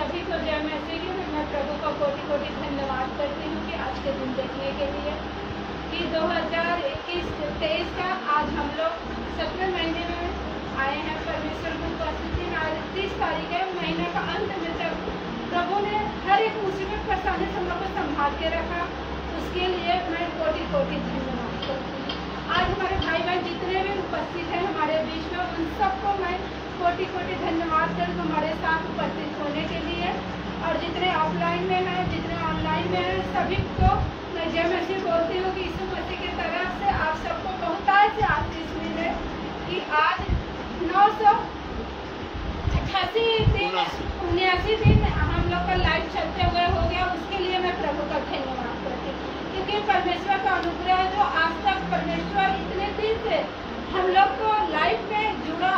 सभी को जय मैसी की मैं प्रभु का कोटि कोटि धन्यवाद करती हूँ कि आज के दिन देखने के लिए कि 2021 तेईस का आज हम लोग सत्रह महीने में आए हैं। परमेश्वर की उपस्थिति में आज तीस तारीख है। महीने का अंत में जब प्रभु ने हर एक मुसीबत परेशानी से हम लोग को संभाल के रखा, उसके लिए मैं कोटि कोटि धन्यवाद करती हूँ। आज हमारे भाई बहन जितने भी उपस्थित हैं हमारे बीच में, उन सबको मैं कोटि कोटि धन्यवाद कर हमारे साथ उपस्थित होने के लिए। और जितने ऑफलाइन में हैं जितने ऑनलाइन में हैं सभी को मैं जय मसीह बोलती हूँ कि यीशु मसीह की तरफ़ से आप सबको बहुत से आशीष मिले कि आज नौ सौ अट्ठासी दिन उन्यासी दिन हम लोग का लाइफ चलते हुए हो गया। उसके लिए मैं प्रभु का धन्यवाद करती हूँ। क्योंकि परमेश्वर का अनुग्रह जो आज तक परमेश्वर इतने दिन से हम लोग को लाइफ में जुड़ा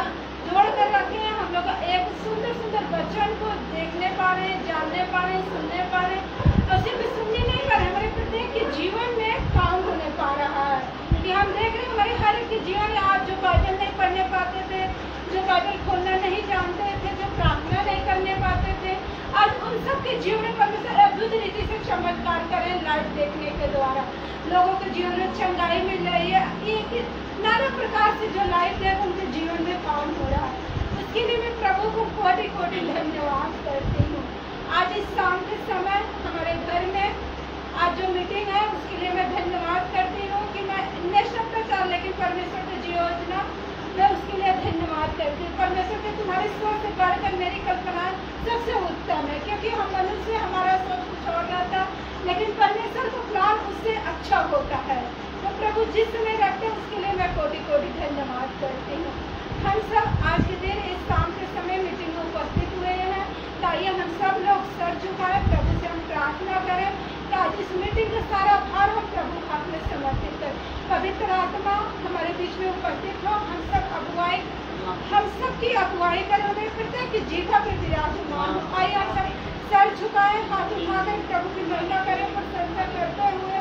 जोड़ कर रखे हैं। हम लोग एक सुंदर सुंदर बच्चन को देखने पा रहे हैं, जानने पा रहे हैं, सुनने पा रहे हैं। और सिर्फ़ सुनने नहीं पा रहे हमारे प्रत्येक के जीवन में काम होने पा रहा है। कि हम देख रहे हैं, हमारे हर एक जीवन में आज जो बाइबल नहीं पढ़ने पाते थे, जो बाइबल खोलना नहीं जानते थे, जो प्रार्थना नहीं करने पाते थे, आज उन सब के जीवन में परमेश्वर अद्भुत रीति से चमत्कार करें लाइव देखने के द्वारा। लोगों के जीवन में चंगाई मिल रही है एक नाना प्रकार से जो लाइफ देख उनके जीवन में काम हो रहा है। उसके लिए मैं प्रभु को कोटि कोटि धन्यवाद करती हूँ। आज इस शाम के समय हमारे घर में आज जो मीटिंग है, उसके लिए मैं धन्यवाद करती हूँ कि मैं नेक्स्ट अत्याचार लेकिन परमेश्वर की जो योजना मैं उसके लिए धन्यवाद करती हूँ। परमेश्वर के तुम्हारे सोच से बढ़कर मेरी कल्पना सबसे उत्तम है, क्योंकि हम मनुष्य, हमारा सोच कुछ और रहता लेकिन परमेश्वर का प्लान उससे अच्छा होता है। तो प्रभु, जिस समय रखते हैं उसके लिए मैं कोटि कोटि धन्यवाद करती हूँ। हम सब आज के दिन इस शाम के समय मीटिंग में उपस्थित हुए हैं। ताइए हम सब लोग सर झुकाए, प्रभु से हम प्रार्थना करें कि आज इस मीटिंग का सारा भार हम प्रभु हाथ में समर्पित करें। पवित्र आत्मा हमारे बीच में उपस्थित हो, हम सब अगुवाई, हम सबकी अगुवाई करोगे प्रत्येक की जीवा पे विराजमान हो आइए हम सर झुकाए, हाथ उठाकर प्रभु की महिमा करें, प्रशंसा करते हुए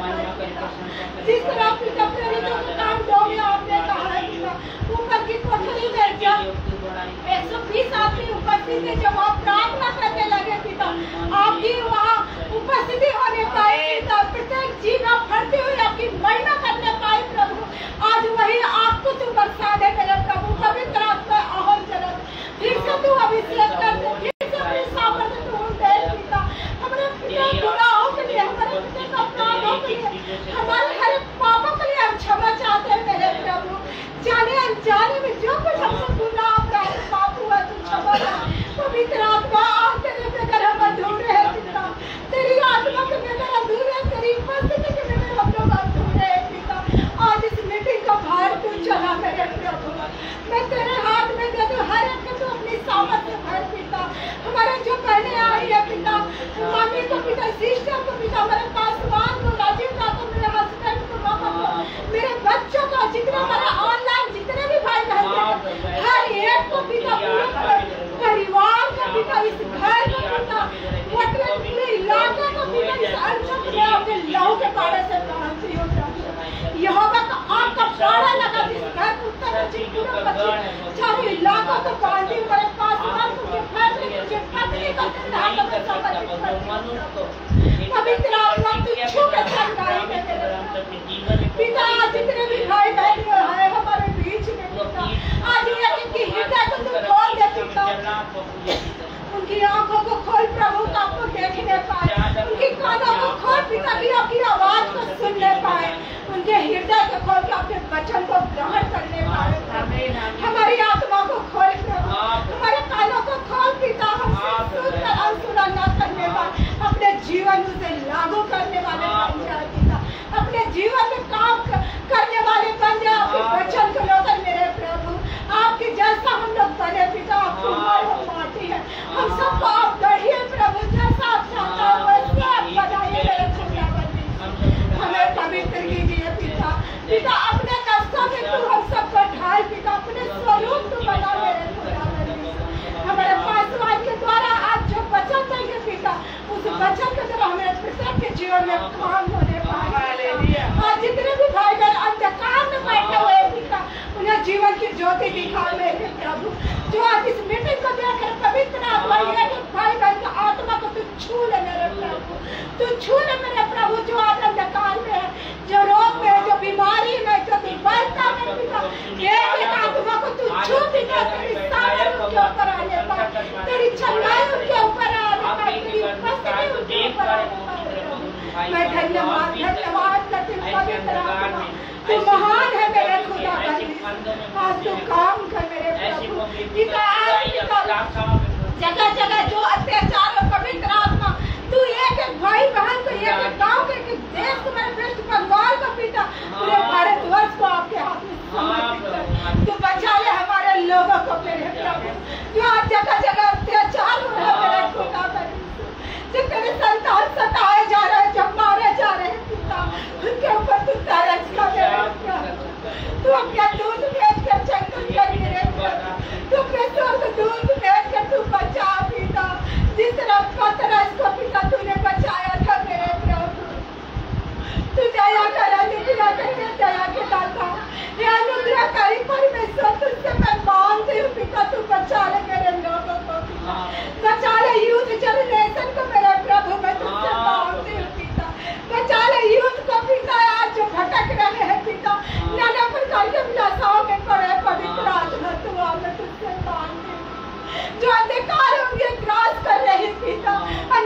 जिस तरह अपनी कंपनी को काम दो में आपने कहा है ऊपर की कोठरी में क्या एक सौ बीस आदमी उपस्थित है जब आप प्रार्थना करने लगे पिता आपकी वहाँ उपस्थिति होने पाए पिता प्रत्येक जीवन भरते हुए आपकी महिमा करने पाए प्रभु। आज वही आपको तू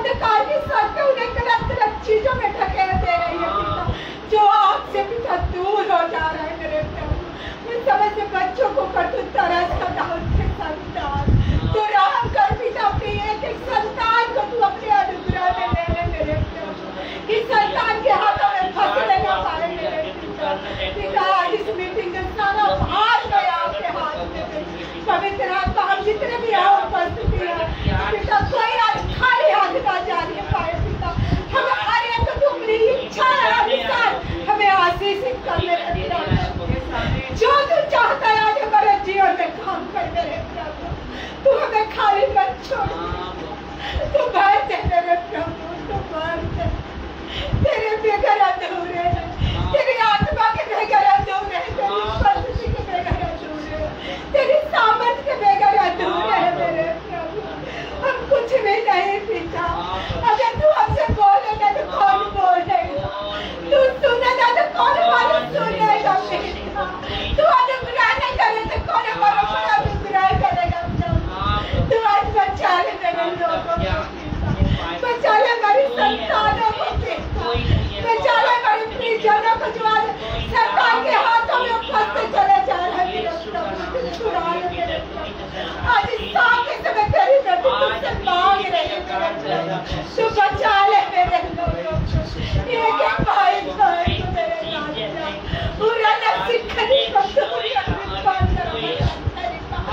अंधकार की उन्हें गलत गलत चीज़ों में ढकेल दे रही है पिता। जो आपसे पिता दूर हो जा रहे हैं मेरे प्रभु। उन समय से बच्चों को कर तू तरस का के संतान। तू राम कर पिता अपनी एक एक संतान को तू अपने अनुग्रह में ले ले मेरे इस संतान के हाथों में फंसने ना पाए मेरे पिता। इस मीटिंग का सारा भार मैं आपके हाथ में पवित्र आत्मा, हम जितने भी यहाँ उपस्थित हैं, पिता कोई आज खाली हाथ ना जाने पाए पिता हम हर एक को अपनी इच्छा अनुसार मेरे पिता जो तू चाहता है आज हमारे जीवन में काम कर मेरे तू हमें खाली मत छोड़। तू भर दे मेरे प्रभु, तू भर तेरे बेगर अधूरे तेरी आत्मा के बेगर अधूरे तेरी उपस्थिति के बेगर अधूरे। तेरी सामर्थ के बेगर अधूरे हैं मेरे प्रभु। हम कुछ भी नहीं पिता। अगर तू हमसे बोलेगा तो कौन बोलेगा? तू बचा ले मेरे लोगों को पिता। बचा ले हमारी संतानों को पिता बचा ले हमारी परिजनों को जो आज सरकार के हाथों में फंसते चले जा रहे हैं मेरे प्रभु तू छुड़ा ले मेरे प्रभु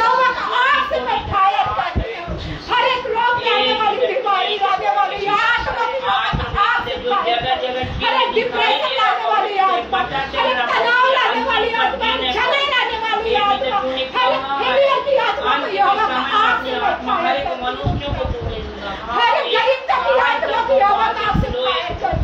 हूँ का आग से मैं घायल करती हर एक रोग लाने वाली बीमारी लाने वाली आग हूँ। हर एक डिप्रेशन लाने वाली आत्मा हर एक तनाव लाने वाली आत्मा झगड़े लाने वाली आत्मा हर एक हिलिया की आत्मा को यहोवा आग से मैं घायल करती हूँ। हर एक गरीब तक आत्मा को यहोवा का आग से घायल करती हूँ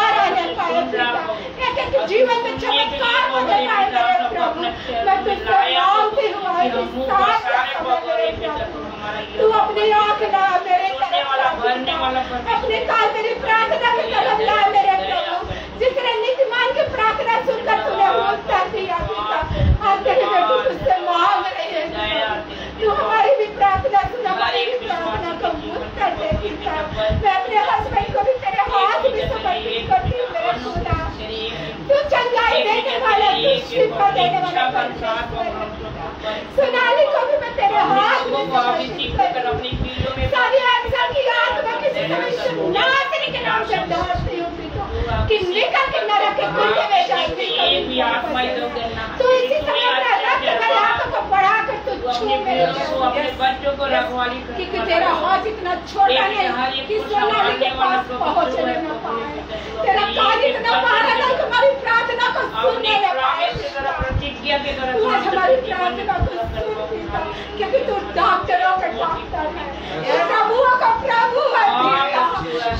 जीवन में चमत्कार हो जाए प्रभु मैं तुझ प्रणाम के तू अपने आँख ला मेरे अपने काल मेरी प्रार्थना के कदम ला मेरे प्रभु जिस तरह नीतिमान की प्रार्थना सुनकर तूने मुझ दिया पिता आज तेरे बेटे तुझसे मांग रहे हैं। जो हमारी भी प्रार्थना सुन हमारी भी प्रार्थना कबूल कर दे पिता। मैं अपने हस्बैंड को भी तेरे हाथ में समर्पित करती हूँ मेरा खुदा। तू चंगाई देने वाला तू शिफा देने वाला परमेश्वर है सोनाली को भी मैं तेरे हाथ में समर्पित करती हूँ। सारी आत्मा की आत्मा किसी को मैं नासरी के नाम से डालती हूँ। पिता कि निकल के नरक के ना। तो इसी समय अपना रक्त का लाख को बढ़ा कर तू तू अपने बच्चों को रखवाली कर क्योंकि तेरा हाथ इतना छोटा नहीं कि सोनाली के पास पहुँचने न पाए तेरा काज इतना बड़ा नहीं कि हमारी प्रार्थना को सुनने न पाए तू आज हमारी प्रार्थना को सुन पिता क्योंकि तू डॉक्टरों का डॉक्टर है। प्रभुओं का प्रभु है पिता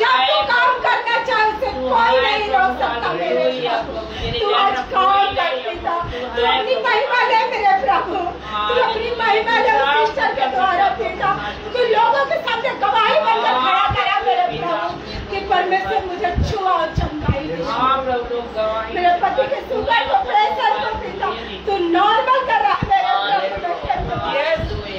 जब तू काम करना चाहे उसे कोई नहीं रोक सकता मेरे तू आज काम कर पिता तू अपनी महिमा ले मेरे प्रभु। तू अपनी महिमा ले सिस्टर के द्वारा पिता तू लोगों के सामने गवाही बनकर खड़ा करा मेरे प्रभु कि परमेश्वर मुझे छुआ और चमकाई हाँ। मेरे पति के शुगर को प्रेशर को पिता। तू नॉर्मल कर रहा है मेरे प्रभु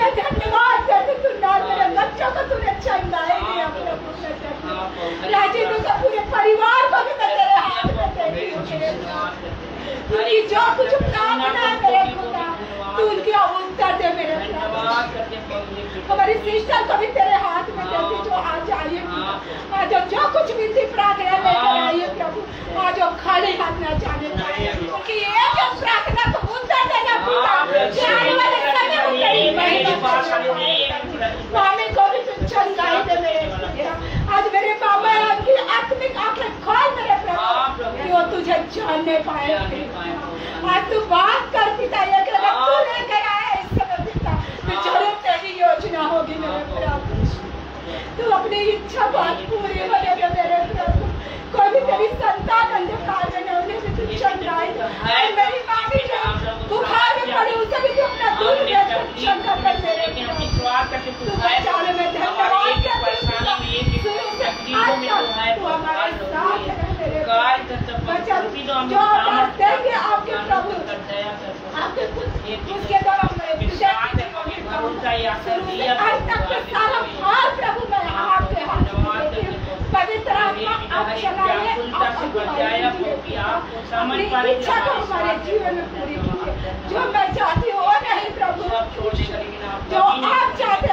मैं धन्यवाद करती तू नॉर्मल मेरे बच्चों को तूने चंगाई दिया प्रभु मैं धन्यवाद राजेंद्र का पूरे परिवार को भी मैं तेरे हाथ में देती हूँ उनकी जो कुछ प्रार्थना है मेरे खुदा तू उनकी उत्तर दे मेरे हमारी सिस्टर को भी तेरे हाथ में देती जो आज आई है। आज जो- कुछ भी थी प्रार्थना लेकर है। प्रभु आज वो खाली हाथ न जाने पाए। क्योंकि ये जो प्रार्थना को उत्तर देना पिता जाने वाले समय में तेरी महिमा को भी तू चंगाई दे मेरे। आज मेरे मामा की आत्मिक आँखें खोल मेरे प्रभु। कि वो तुझे जानने पाए। आज तू बात कर पिता ये तू लेकर आया इस समय पिता तो ज़रूर तेरी योजना होगी मेरे प्रभु। तू अपनी इच्छा बात पूरी होने दे मेरे प्रभु। कोई भी तेरी संतान अंधकार में न होने से तू चंगाई दे। और मेरी मामी जो बुखार में पड़ी उसे भी तू अपना दूध दे तू चंगा कर मेरे तू बचाने में धन्यवाद करती हूँ। तक तू हमारे साथ है मेरे प्रभु। जो बात देंगे आपके प्रभु आपके पुत्र उसके द्वारा मैं तुझे शुरू से आज तक सारा भार प्रभु मैं आपके हाथ में हूँ पवित्र आत्मा आप चलाइए अपनी इच्छा को हमारे जीवन में पूरी कीजिए। जो मैं चाहती हूँ वो नहीं प्रभु। जो आप चाहते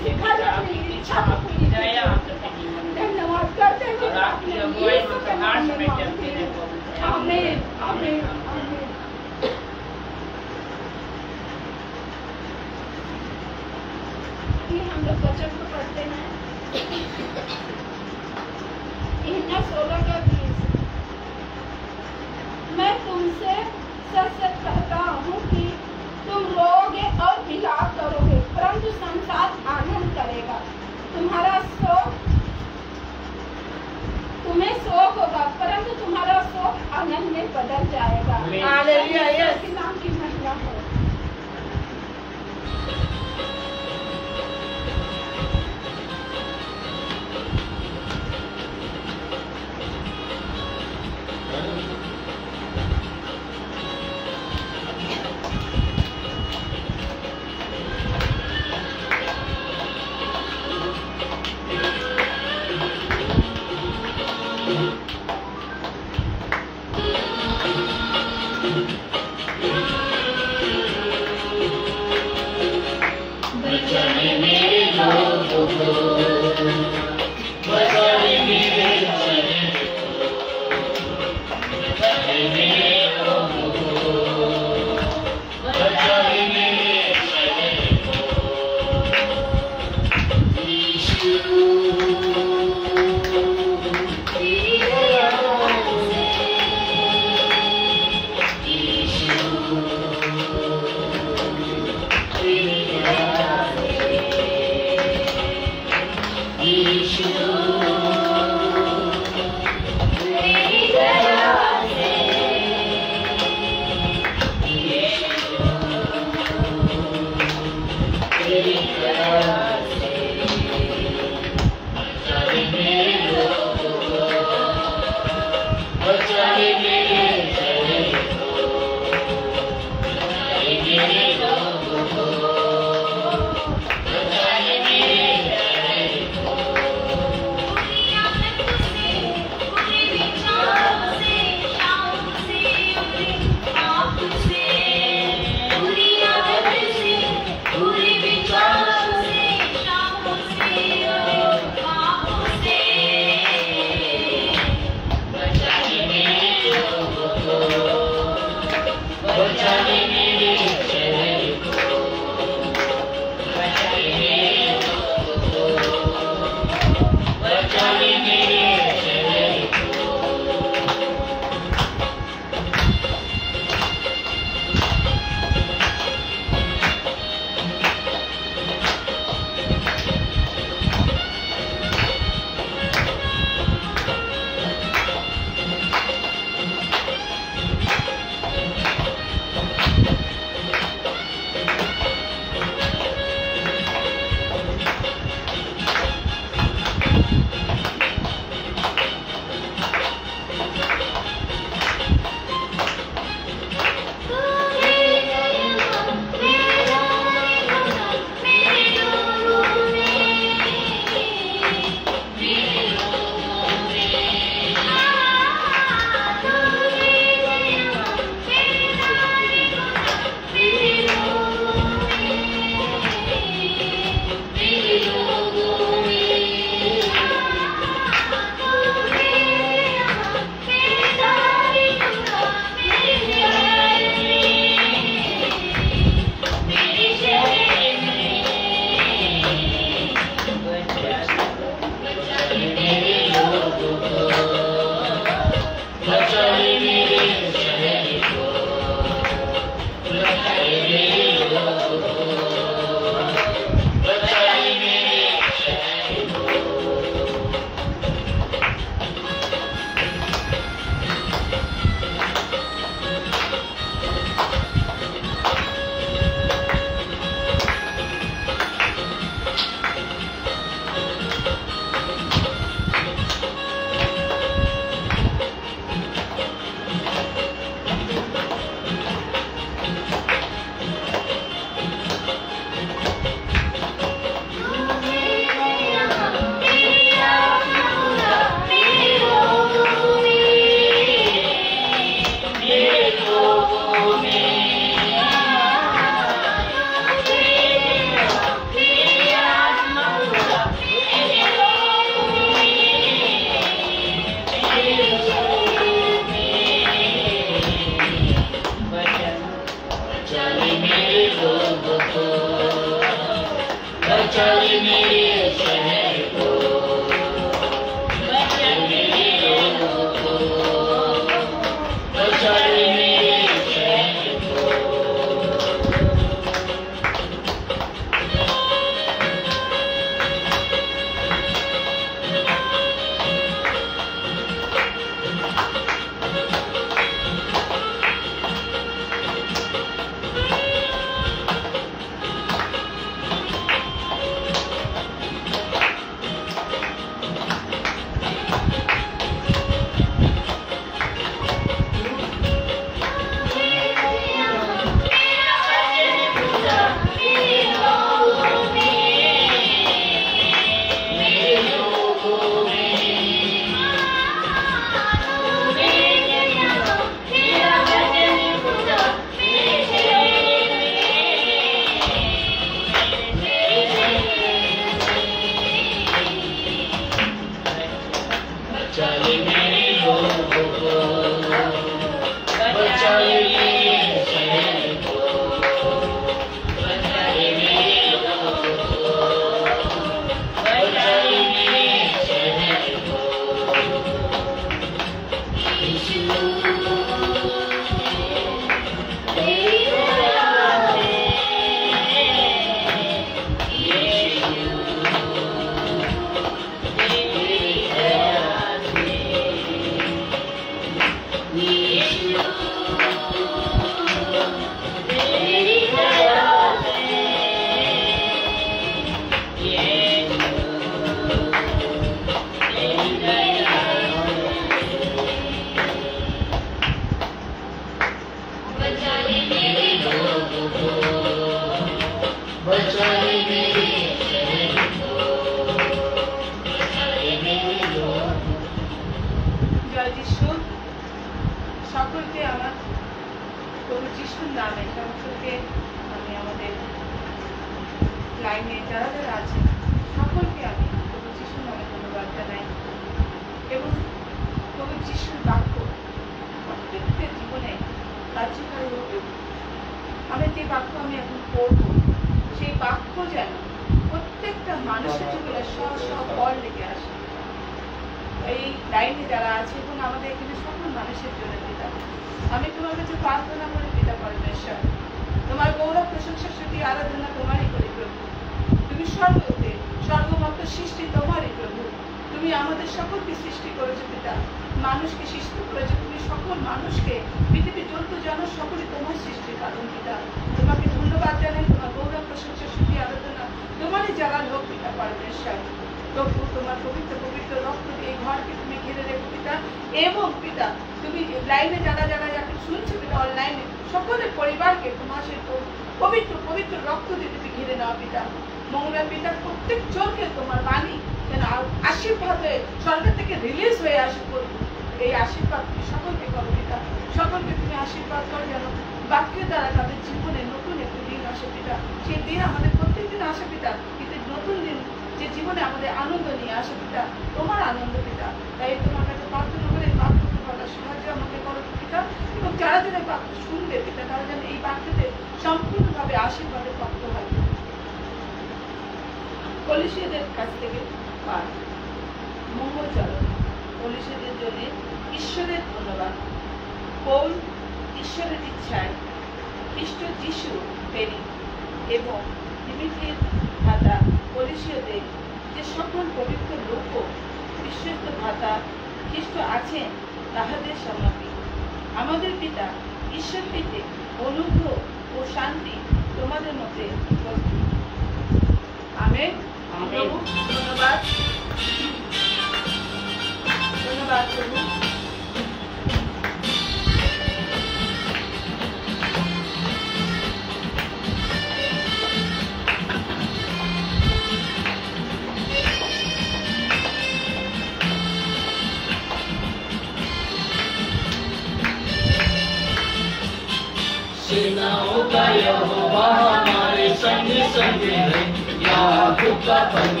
याकूब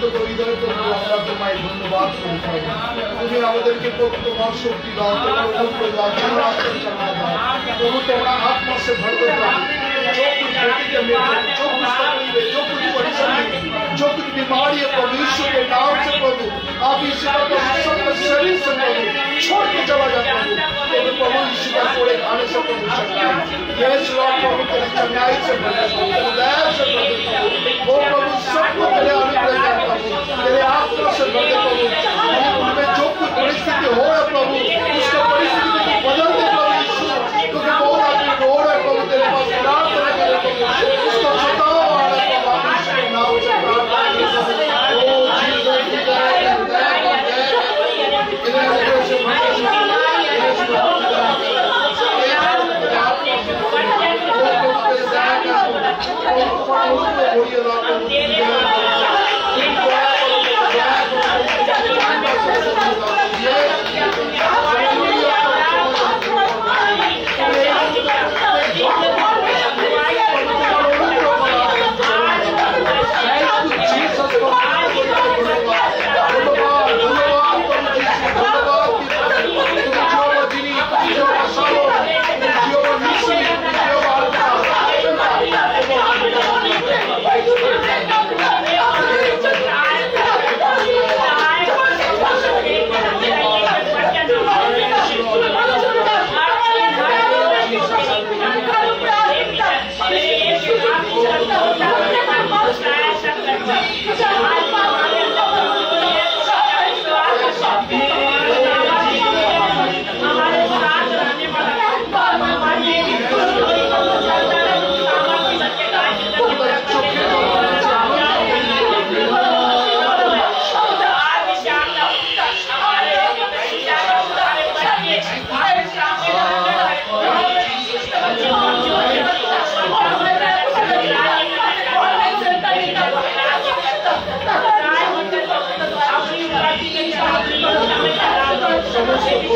আমরা কৃতজ্ঞ হৃদয় প্রভু আমরা তোমায় ধন্যবাদ করি প্রভু তুমি আমাদেরকে প্রভু তোমার শক্তি দাও তোমার অনুগ্রহ দাও তোমার আত্মচারণা দাও प्रभु तुम्हारा आत्मा से भर दो प्रभु जो कुछ घटी के मेरे जो कुछ तकलीफ है जो कुछ परेशानी है जो कुछ बीमारी है प्रभु यीशु के नाम से प्रभु। आप यीशु का सब शरीर से प्रभु। छोड़ के चला जा प्रभु। प्रभु यीशु का खाने से प्रभु प्रभु चंगाई से प्रभु दया से प्रभु ओ प्रभु सबको तेरे अनुग्रह दे प्रभु। तेरे आत्मा से प्रभु प्रभु। उनमें जो कुछ परिस्थिति हो रहा प्रभु, उसका परिस्थिति को बदल दे प्रभु यीशु क्योंकि बहुत आदमी रो रहे हैं प्रभु तेरे पास प्रार्थना कर रहे हैं प्रभु उसका छुटाव आ रहा है प्रभु आप यीशु के नाम से प्रार्थना करते हैं ओ जीसस की दया कर दया कर दया कर तेरे अनुग्रह से भर दे यीशु का दया कर तेरे आत्मा से भर दे ओ प्रभु तेरे दया कर ओ तुम्हारा उसको बोलिए ना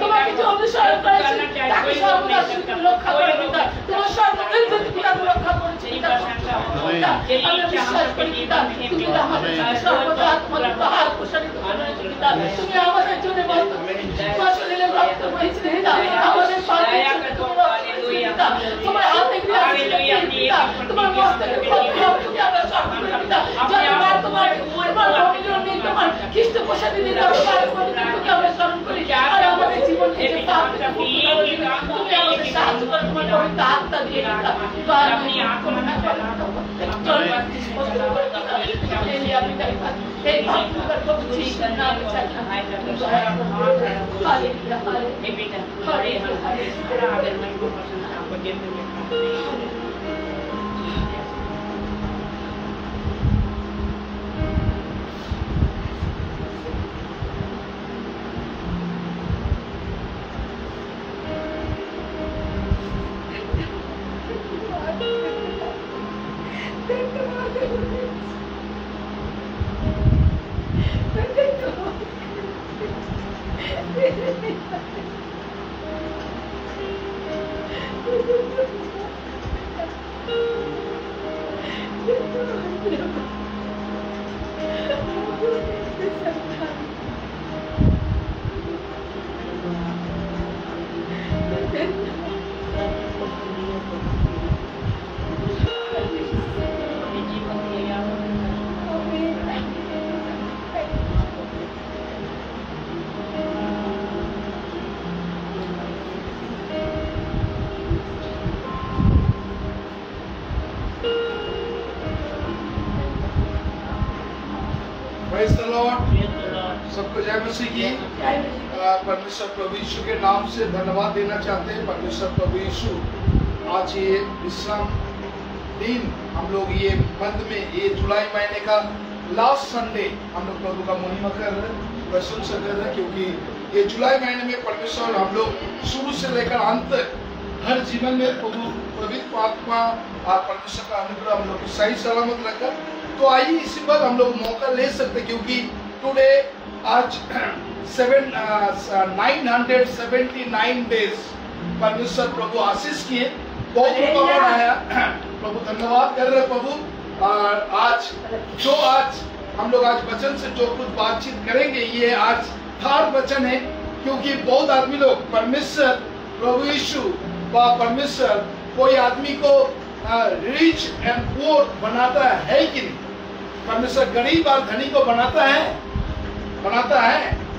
তোমাকে যে অনুসরণ করেছি তাকে সর্বদা রক্ষা করে পিতা তোমার সর্বদা পিতা রক্ষা করেছি পিতা আমরা বিশ্বাস করি পিতা তুমি আমাদের সর্বদা তোমাদের পাহাড় প্রসারিত করেছ পিতা তুমি আমাদের জন্য বন্ধ ফসলের রক্ত বইছে আমাদের পাপের পিতা তোমার আর্থিক তোমার মস্তকে তোমার তোমার খ্রিস্ট প্রসাদী দিদি আমরা স্মরণ করি আর আমাদের জীবন তুমি আমাদের সাহায্য করো তোমার পবিত্র আত্মা দিয়ে পিতা আমি আকর্ষণ করে Hey, I'm going to teach them not to touch the high level. Hallelujah. Hallelujah. Hallelujah. Hallelujah. Hallelujah. Hallelujah. give them your company. परमेश्वर प्रभु यीशु के नाम से धन्यवाद देना चाहते हैं। परमेश्वर प्रभु यीशु आज ये विश्राम दिन हम लोग ये मंथ में, ये जुलाई महीने का लास्ट संडे हम लोग प्रभु का महिमा कर रहे प्रशंसा कर रहे क्योंकि ये जुलाई महीने में परमेश्वर हम लोग शुरू से लेकर अंत हर जीवन में प्रभु, पवित्र आत्मा और परमेश्वर का अनुग्रह हम लोग सही सलामत रखा तो आइए इसी पर हम लोग मौका ले सकते क्योंकि टुडे आज seven nine hundred seventy nine days परमेश्वर प्रभु आशीष किए। बहुत रुका आया। प्रभु धन्यवाद कर रहे प्रभु। और आज जो आज हम लोग आज वचन से जो कुछ बातचीत करेंगे ये आज थर्ड वचन है क्योंकि बहुत आदमी लोग परमेश्वर प्रभु यीशु व परमेश्वर कोई आदमी को रिच एंड पुअर बनाता है कि नहीं? परमेश्वर गरीब और धनी को बनाता है? बनाता है।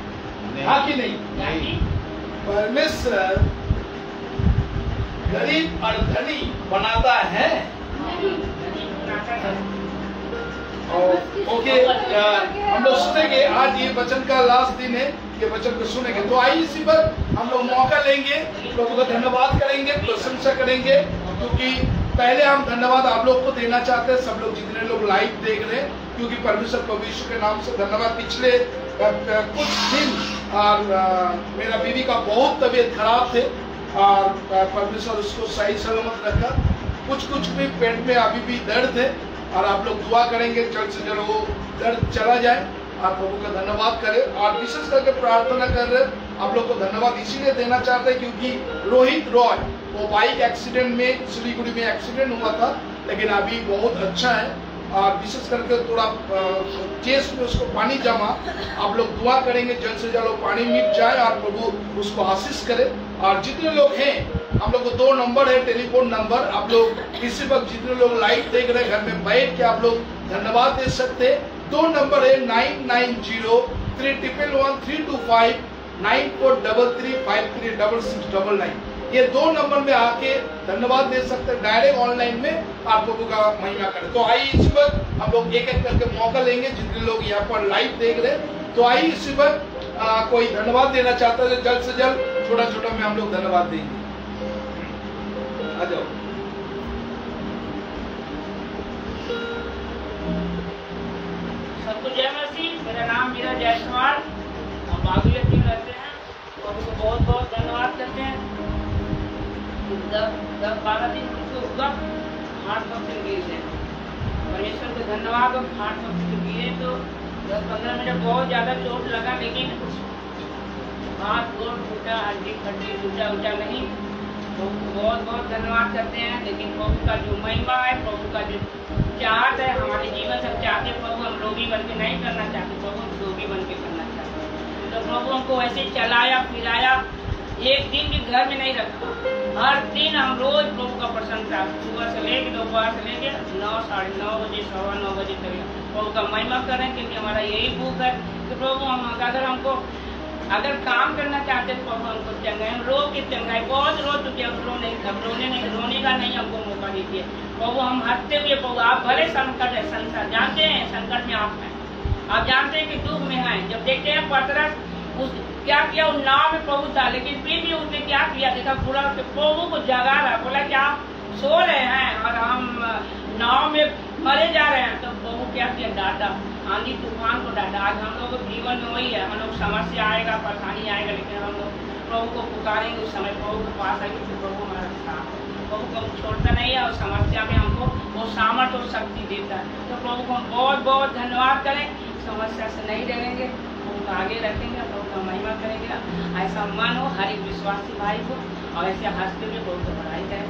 हाँ कि नहीं? परमेश्वर गरीब और धनी बनाता है। ओके हम लोग सुनेंगे आज ये वचन का लास्ट दिन है ये वचन को सुनेंगे। तो आइए इसी पर हम लोग मौका लेंगे प्रभु का धन्यवाद करेंगे प्रशंसा करेंगे क्योंकि पहले हम धन्यवाद आप लोग को देना चाहते हैं सब लोग जितने लोग लाइव देख रहे हैं क्योंकि परमेश्वर प्रभु यीशु के नाम से धन्यवाद। पिछले कुछ दिन और मेरा बीवी का बहुत तबीयत खराब थे और अ, परमेश्वर उसको सही सलामत रखा। कुछ कुछ भी पेट में अभी भी दर्द है और आप लोग दुआ करेंगे जल्द से जल्द वो दर्द चला जाए। आप लोगों का धन्यवाद करें और विशेष करके प्रार्थना कर रहे आप लोग को धन्यवाद इसीलिए देना चाहते हैं क्योंकि रोहित रॉय वो बाइक एक्सीडेंट में सिलीगुड़ी में एक्सीडेंट हुआ था लेकिन अभी बहुत अच्छा है। विशेष करके थोड़ा चेस्ट में उसको पानी जमा। आप लोग दुआ करेंगे, जल्द से जल्द पानी मिट जाए और प्रभु उसको आशीष करे। और जितने लोग हैं हम लोग को दो नंबर है, टेलीफोन नंबर। आप लोग इसी वक्त जितने लोग लाइव देख रहे घर में बैठ के आप लोग धन्यवाद दे सकते दो नंबर है nine nine zero three triple one three two five nine four double three five three double six double nine ये दो नंबर में आके धन्यवाद दे सकते हैं। डायरेक्ट ऑनलाइन में आप लोगों का महिमा करें। तो आइए इस वक्त हम लोग एक एक करके मौका लेंगे, जितने लोग यहाँ पर लाइव देख रहे तो आइए इस वक्त कोई धन्यवाद देना चाहता है तो जल्द से जल्द छोटा छोटा में हम लोग धन्यवाद देंगे। आ जाओ। मेरा नाम मीरा जायसवाल। हम बागुले रहते हैं। प्रभु को बहुत बहुत धन्यवाद करते हैं। बारह दिन गिर गए परमेश्वर को धन्यवाद, और पग से गिरे तो दस, पंद्रह मिनट बहुत ज़्यादा चोट लगा, लेकिन हाथ गोड़ टूटा, हड्डी खड्डी टूटा उटा नहीं। को बहुत बहुत धन्यवाद करते हैं, लेकिन प्रभु का जो महिमा है, प्रभु का जो चाहत है, हमारे जीवन से हम चाहते प्रभु हम रोगी बन के नहीं करना चाहते, प्रभु हम रोगी बन के करना चाहते तो प्रभु हमको ऐसे चलाया फिराया एक दिन भी घर में नहीं रखा। हर दिन हम रोज प्रभु का प्रशंसा सुबह से लेके दोपहर से लेके नौ, साढ़े नौ बजे, सवा नौ बजे तक प्रभु का महिमा करें, क्योंकि हमारा यही भूख है। कि प्रभु, हम अगर हमको, अगर काम करना चाहते तो प्रभु हमको चंगाई, हम रो के चंगाई, बहुत रो चुके, अब रोने अब रोने नहीं, रोने का नहीं हमको मौका दीजिए। प्रभु, हम हँसते हुए, प्रभु, आप भले संकट है, संसार, जानते हैं, संकट में आप हैं। आप जानते हैं कि दुख में हैं। जब देखते हैं पतरस उस क्या किया? उस नाव में प्रभु था, लेकिन फिर भी उसने क्या किया? देखा पूरा प्रभु को जगा रहा। बोला कि आप सो रहे हैं और हम नाव में मरे जा रहे हैं। तो प्रभु क्या किया? डाटा। आंधी तूफ़ान को डाटा। आज हम लोग जीवन में वही है। हम लोग समस्या आएगा, परेशानी आएगा, लेकिन हम लोग प्रभु को पुकारेंगे। उस समय प्रभु के पास आएँगे तो प्रभु हमारा साथ प्रभु को हम छोड़ता नहीं है और समस्या में हमको वो सामर्थ्य और शक्ति देता है। तो प्रभु को हम बहुत बहुत धन्यवाद करें। समस्या से नहीं डरेंगे। को आगे रखेंगे प्रभु का महिमा करेंगे। ऐसा मन हो हर एक विश्वासी भाई को और ऐसे हँसते हुए प्रभु को बढ़ाई करें।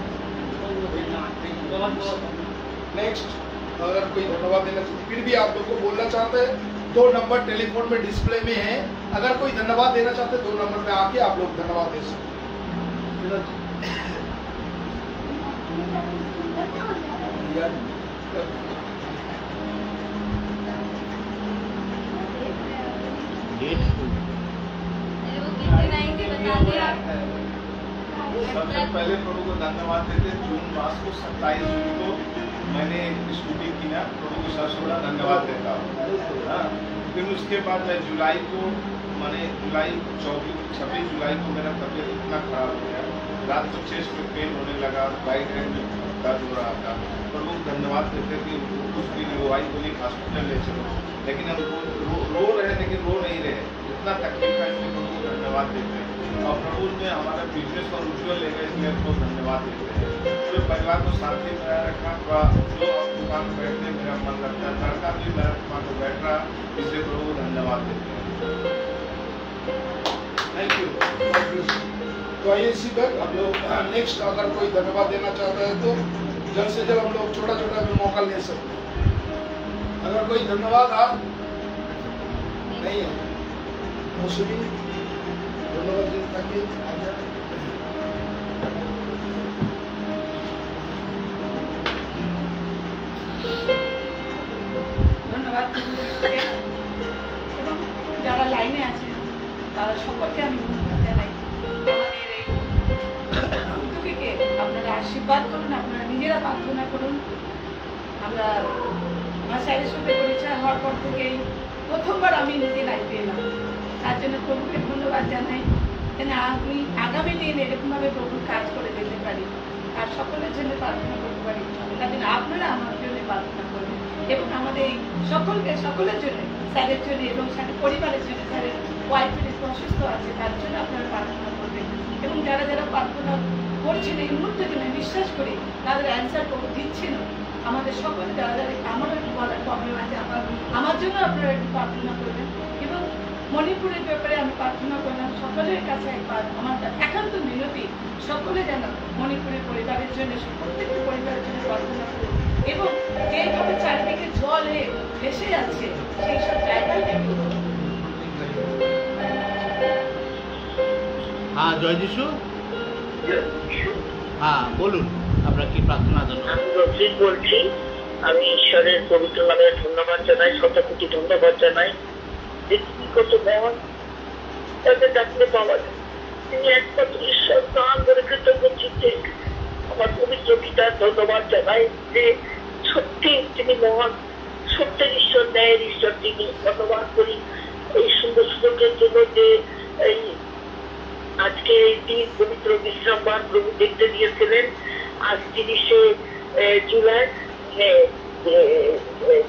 बहुत बहुत बहुत बहुत नेक्स्ट अगर कोई धन्यवाद देना चाहते फिर भी आप लोग को बोलना चाहते हैं दो नंबर टेलीफोन में डिस्प्ले में है। अगर कोई धन्यवाद देना चाहते हैं दो नंबर में आके आप लोग धन्यवाद दे सकते हैं सबसे पहले प्रभु को धन्यवाद देते जून मास को सत्ताईस जून को मैंने स्कूटी किया। प्रभु को सबसे बड़ा धन्यवाद देता हूँ। हाँ, फिर उसके बाद मैं जुलाई को मैंने जुलाई चौबीस छब्बीस जुलाई को मेरा तबीयत इतना खराब हो गया। रात को चेस्ट में पेन होने लगा राइट हैंड में दर्द हो रहा था। धन्यवाद देते कि उनको कुछ भी नहीं हुआ बोली हॉस्पिटल ले चलो। लेकिन हम रो, रो, रहे लेकिन रो नहीं रहे। इतना तकलीफ़ है इसलिए प्रभु को धन्यवाद देते हैं। और प्रभु ने हमारा बिज़नेस और उज्जवल लेगा इसलिए हमको धन्यवाद देते हैं। पूरे परिवार को शांति बनाए रखा थोड़ा जो हम दुकान बैठने मेरा मन लगता है। लड़का भी मेरा दुकान पर बैठ रहा इसलिए प्रभु को धन्यवाद देते हैं। थैंक यू तो आइए इसी पर हम लोग नेक्स्ट अगर कोई धन्यवाद देना चाहता है तो जल्द से जल्द हम लोग छोटा छोटा भी मौका ले सकते हैं अगर कोई धन्यवाद आप नहीं है मौसमी धन्यवाद देने ताकि आ जाए ধন্যবাদ এবং যারা লাইনে আছে তারা সকলকে আমি আশীর্বাদ করুন, আপনারা নিজেরা প্রার্থনা করুন। আমরা আমার স্যারের সাথে পরিচয় হওয়ার পর থেকেই প্রথমবার আমি নিজে লাইফে এলাম। তার জন্য প্রভুকে ধন্যবাদ জানাই। যেন আমি আগামী দিন এরকমভাবে প্রভুর কাজ করে যেতে পারি, আর সকলের জন্য প্রার্থনা করতে পারি। তার জন্য আপনারা আমার জন্য প্রার্থনা করবেন এবং আমাদের সকলকে, সকলের জন্য, স্যারের জন্য এবং স্যারের পরিবারের জন্য, স্যারের ওয়াইফের অসুস্থ আছে, তার জন্য আপনারা প্রার্থনা করবেন। এবং যারা যারা প্রার্থনা করছেন এই মুহূর্তে জন্য বিশ্বাস করি, তাদের অ্যান্সার দিচ্ছে না। আমাদের সকলে যারা আমারও একটু বলার প্রবলেম আছে। আমার আমার জন্য আপনারা একটু প্রার্থনা করবেন। এবং মণিপুরের ব্যাপারে আমি প্রার্থনা করলাম, সকলের কাছে একবার আমার একান্ত মিনতি, সকলে যেন মণিপুরের পরিবারের জন্য, প্রত্যেকটি পরিবারের জন্য প্রার্থনা করুন। এবং যেইভাবে চারিদিকে জল হয়ে ভেসে যাচ্ছে, সেই সব জায়গায় হ্যাঁ জয় যিশু। হ্যাঁ বলুন, আপনার কি প্রার্থনা জন্য আমি বলছি। আমি ঈশ্বরের পবিত্র নামে ধন্যবাদ জানাই শত কোটি ধন্যবাদ জানাই। ব্যক্তিগত মন তাকে ডাকলে পাওয়া যায়। তিনি একমাত্র ঈশ্বর, প্রাণ করে কৃতজ্ঞ চিত্তে আমার পবিত্র পিতার ধন্যবাদ জানাই যে সত্যি তিনি মহান। সত্যের ঈশ্বর, ন্যায়ের ঈশ্বর তিনি। ধন্যবাদ করি এই সুন্দর সুযোগের জন্য যে এই আজকে এই দিন পবিত্র বিশ্রামবার প্রভু দেখতে দিয়েছিলেন। আজ তিরিশে জুলাই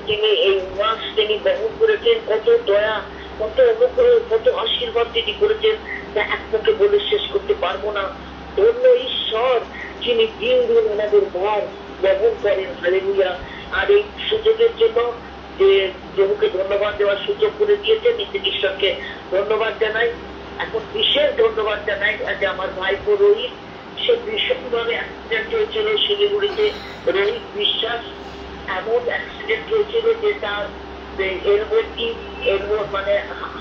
তিনি এই মাস তিনি বহন করেছেন। কত দয়া, কত অনুগ্রহ, কত আশীর্বাদ তিনি করেছেন যা এক মুখে বলে শেষ করতে পারব না। ধন্য ঈশ্বর, যিনি দিন দিন ওনাদের ভার বহন করেন। হালেলুয়া। আর এই সুযোগের জন্য যে প্রভুকে ধন্যবাদ দেওয়ার সুযোগ করে দিয়েছেন নিজের ঈশ্বরকে ধন্যবাদ জানাই। এখন বিশেষ ধন্যবাদ জানাই যে আমার ভাইপো রোহিত। সে ভীষণভাবে অ্যাক্সিডেন্ট হয়েছিল শিলিগুড়িতে। রোহিত বিশ্বাস এমন অ্যাক্সিডেন্ট হয়েছিল যে তার এলবো টিপ এলবো মানে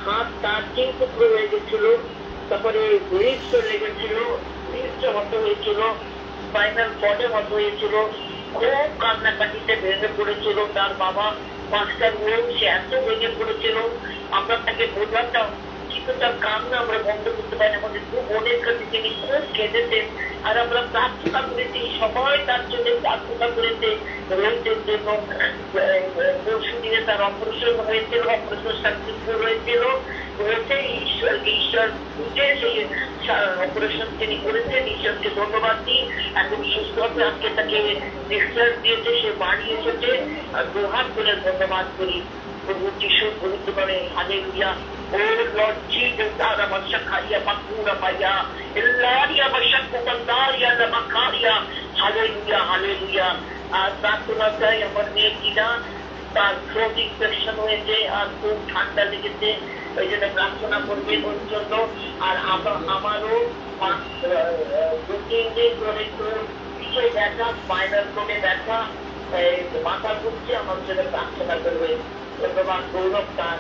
হাত তার তিন টুকরো হয়ে গেছিল। তারপরে রিক্স লেগেছিল রিক্স হত হয়েছিল স্পাইনাল কর্ডে হত হয়েছিল। খুব কান্নাকাটিতে ভেঙে পড়েছিল তার বাবা। মাস্টার বউ সে এত ভেঙে পড়েছিল। আমরা তাকে বোঝাতাম তার কান্না আমরা বন্ধ করতে পারি। আমাদের দু বোনের কাছে তিনি খুব কেঁদেছেন আর আমরা প্রার্থনা করেছি, সবাই তার জন্য প্রার্থনা করেছে। রোহিতের জন্য পরশু দিনে তার অপারেশন হয়েছিল অপারেশন সাকসেসফুল হয়েছিল হয়েছে ঈশ্বর ঈশ্বর বুঝে সেই অপারেশন তিনি করেছেন, ঈশ্বরকে ধন্যবাদ দিই। এখন সুস্থ হবে আজকে তাকে ডিসচার্জ দিয়েছে, সে বাড়ি এসেছে। আর দুহাত করে ধন্যবাদ করি। প্রভু যিশুর পবিত্র নামে hallelujah. ও লর্ড জিসাস তারা মাশাকারিয়া মাকুরা পাইয়া ইল্লারিয়া মাশাকু কান্দারিয়া লামাকারিয়া হালেলুয়া হালেলুয়া আর প্রার্থনা চাই আমার মেয়ে কিনা তার থ্রোট ইনফেকশন হয়েছে আর খুব ঠান্ডা লেগেছে ওই জন্য প্রার্থনা করবে ওর জন্য আর আমা- আমারও পাঁচ, আহ, দু তিন দিন ধরে খুব পিছিয়ে ব্যথা স্পাইনাল কোডে ব্যথা এই মাথা ঘুরছে আমার জন্য প্রার্থনা করবে ধন্যবাদ গৌরব তার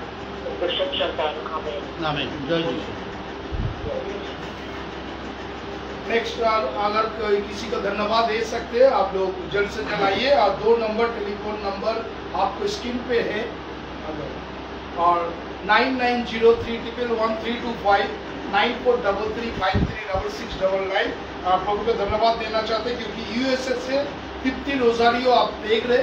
नेक्स्ट अगर किसी को धन्यवाद दे सकते हैं आप लोग जल्द से जल्द आइए। और दो नंबर टेलीफोन नंबर आपको स्क्रीन पे है। और nine nine zero three triple one three two five nine four double three five three double six double nine आप लोगों को धन्यवाद देना चाहते हैं क्योंकि यूएसएस से फिफ्टी रोजारियो आप देख रहे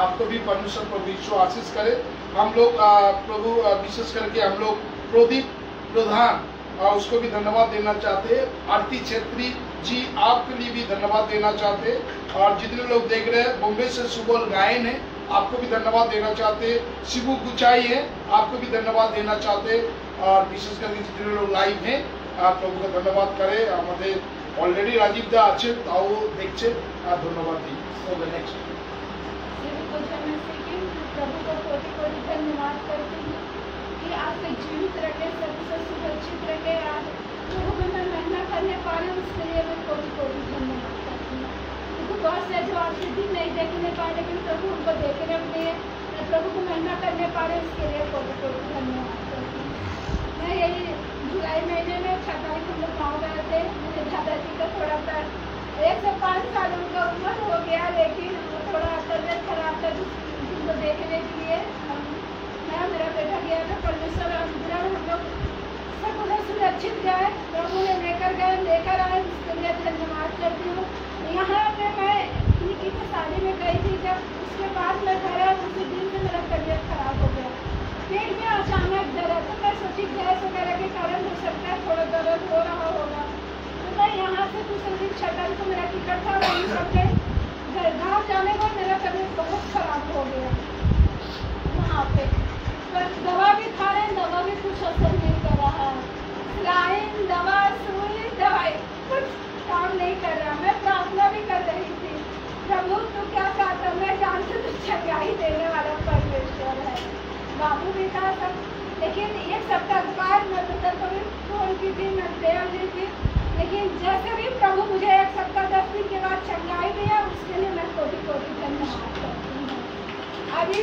आपको भी परमेश्वर विश्व आशीष करे। हम लोग आ, प्रभु आ, विशेष करके हम लोग प्रदीप प्रधान आ, उसको भी धन्यवाद देना चाहते हैं आरती छेत्री जी आपके लिए भी धन्यवाद देना चाहते हैं और जितने लोग देख रहे हैं बॉम्बे से सुबोल गायन है आपको भी धन्यवाद देना चाहते हैं शिबू गुचाई है आपको भी धन्यवाद देना चाहते हैं और विशेष करके जितने लोग लाइव हैं আহ, প্রভুকে ধন্যবাদ করে আমাদের অলরেডি রাজীব দা আছে তাও দেখছে আর ধন্যবাদ দিই ওকে নেক্সট धन्यवाद करती हूँ कि आज तक जीवित रखे सभी से सुरक्षित रखे आज। प्रभु, में मैं मेहनत करने पा रही हूँ, उसके लिए मैं कोटि कोटि धन्यवाद करती हूँ। क्योंकि बहुत से जो के दिन नहीं देखने पाए, लेकिन प्रभु उनको देखने के लिए मैं प्रभु को मेहनत करने पा रही उसके लिए कोटि कोटि धन्यवाद करती हूँ। मैं यही जुलाई महीने में छब्बीस हम लोग गाँव गए थे, मेरे दादाजी का थोड़ा सा एक से पाँच साल उनका उम्र हो गया, लेकिन थोड़ा तबियत खराब था जिस- जिनको देखने के लिए हम और मेरा बेटा गया था परमेश्वर अनुग्रह हम लोग सब उन्हें सुरक्षित गए, प्रभु ने लेकर गए, लेकर आए उसके लिए धन्यवाद करती हूँ। यहाँ पे मैं निकी की शादी में गई थी, जब उसके बाद मैं घर उसी दिन से मेरा तबियत खराब हो गया। पेट में अचानक दर्द तो मैं सोची गैस वगैरह के कारण हो सकता है, थोड़ा दर्द हो रहा होगा। तो मैं यहाँ से दूसरे दिन छठन को मेरा टिकट था, वहीं पर के घर जाने का मेरा तबीयत बहुत खराब हो गया। वहाँ पे। पर दवा भी खा रहे हैं, दवा भी कुछ असर नहीं कर रहा। है लाइन, दवा, सुई, दवाई, कुछ काम नहीं कर रहा। मैं प्रार्थना भी कर रही थी, प्रभु, तू क्या चाहता मैं जानती तू चंगाई देने वाला परमेश्वर है। बाबू भी था सब, लेकिन एक सप्ताह बाद मैं तो को भी फ़ोन की थी मैं प्रेयर ली थी। लेकिन जैसे भी प्रभु मुझे एक सप्ताह दस दिन के बाद चंगाई दिया, उसके लिए मैं कोटि कोटि धन्यवाद करती हूँ। अभी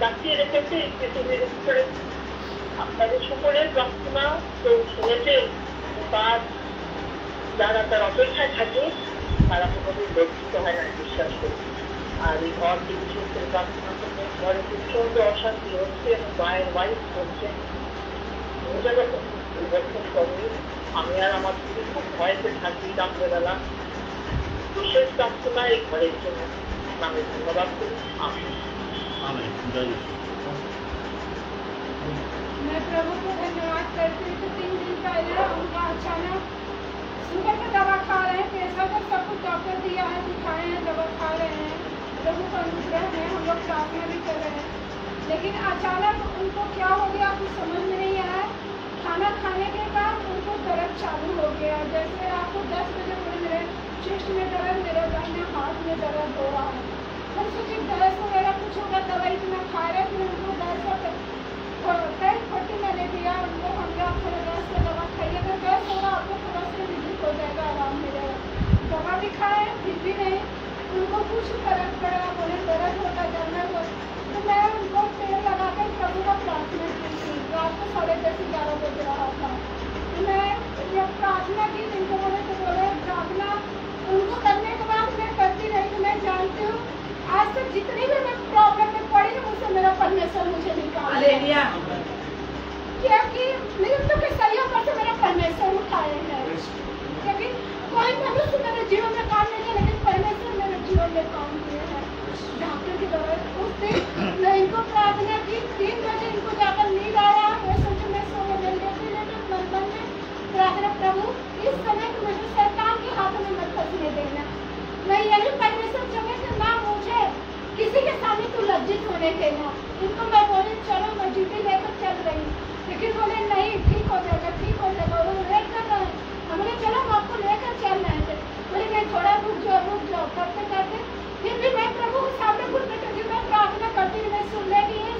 বাঁচিয়ে রেখেছে পৃথিবীর উপরে আপনাদের সকলের প্রার্থনা কেউ শুনেছে তার যারা তার অপেক্ষায় থাকে, তারা কোনোদিন লজ্জিত হয় না, বিশ্বাস করি আর এই ঘর থেকে করে প্রার্থনা করতে ঘরে প্রচণ্ড অশান্তি হচ্ছে এবং মায়ের ওয়াইফ করছে পরিবর্তন করেনি আমি আর আমার স্ত্রী খুব ভয়েতে থাকি রাত্রেবেলা। বিশেষ প্রার্থনা এই ঘরের জন্য। আমি ধন্যবাদ করি। আমি मैं प्रभु को धन्यवाद करती हूँ तीन दिन पहले उनका अचानक सुबह का दवा खा रहे हैं पैसा तो सब कुछ डॉक्टर दिया है दिखाए हैं, दवा खा रहे हैं। प्रभु का अनुग्रह है, हम लोग प्रार्थना भी कर रहे हैं। लेकिन अचानक उनको क्या हो गया, कुछ समझ में नहीं आया। खाना खाने के बाद उनको दर्द चालू हो गया। जैसे आपको दस बजे बोल रहे चेस्ट में दर्द, मेरे दाहिने हाथ में दर्द हो रहा है। हम सोचे गैस वगैरह कुछ होगा, दवाई इतना खा रहे थे उनको गैस का कई पट्टी मैंने दिया, उनको हम क्या थोड़ा गैस का दवा खाइए। अगर गैस हो रहा, आपको थोड़ा सा रिलीफ हो जाएगा, आराम मिलेगा दवा भी खाए, फिर भी नहीं। उनको कुछ फ़र्क पड़ा, बोले, दर्द होता, जाना हो। तो मैं उनको तेल लगा कर प्रभु का प्रार्थना की थी रात को साढ़े दस, ग्यारह बज रहा था। तो मैं जब प्रार्थना की इनको बोले तो बोले, प्रार्थना उनको करने के बाद मैं करती रही तो मैं जानती हूँ आज तक जितनी भी मैं प्रॉब्लम में पड़ी हूँ उससे मेरा परमेश्वर मुझे निकाल। हालेलुया क्योंकि मृत्यु के सही पर से मेरा परमेश्वर उठाए हैं। क्योंकि कोई मनुष्य मेरे जीवन में काम नहीं किया लेकिन परमेश्वर मेरे जीवन में काम किए हैं। डॉक्टर की दवा उस दिन मैं इनको प्रार्थना की तीन बजे इनको जाकर नींद आया मैं सोचे मैं सो गई लेटी लेटी मन मन में प्रार्थना प्रभु इस समय को मुझे शैतान के हाथों में मत फंसने देना। मैं यही परमेश्वर कि ना मुझे किसी के सामने तू लज्जित होने देना। उनको मैं बोले, चलो, मैं जूती लेकर चल रही लेकिन बोले, नहीं, ठीक हो जाएगा, ठीक हो जाएगा, वो वेट कर रहे हैं। हम बोले चलो हम आपको लेकर चल रहे थे बोले नहीं थोड़ा रुक जाओ रुक जाओ करते करते फिर भी मैं प्रभु के सामने घुटने करके मैं प्रार्थना करती हूँ, मैं सुन ये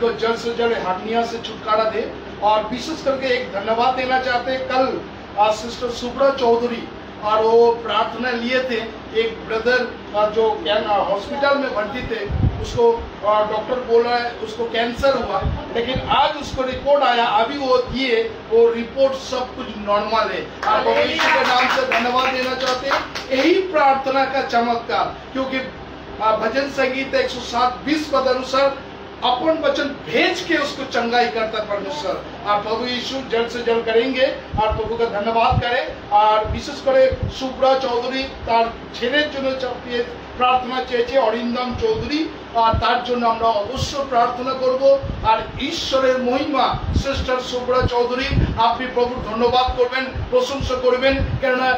को जल्द से जल्द हरनिया से छुटकारा दे और विशेष करके एक धन्यवाद देना चाहते हैं। कल सिस्टर सुब्रा चौधरी और वो प्रार्थना लिए थे एक ब्रदर जो हॉस्पिटल में भर्ती थे उसको डॉक्टर बोल है उसको कैंसर हुआ लेकिन आज उसको रिपोर्ट आया अभी वो दिए वो रिपोर्ट सब कुछ नॉर्मल है। आप भविष्य के नाम से धन्यवाद देना चाहते हैं। यही प्रार्थना का चमत्कार क्योंकि भजन संगीत एक सौ सात बीस पद अनुसार अपन वचन भेज के उसको चंगाई करता परमेश्वर। और प्रभु यीशु जल्द से जल्द करेंगे और प्रभु का धन्यवाद करें और विशेष করে সুব্রা চৌধুরী তার ছেলের জন্য চাপিয়ে প্রার্থনা চেয়েছে অরিন্দম চৌধুরী আর তার জন্য আমরা অবশ্য প্রার্থনা করব আর ঈশ্বরের মহিমা সিস্টার সুব্রা চৌধুরী আপনি প্রভুর ধন্যবাদ করবেন প্রশংসা করবেন কেননা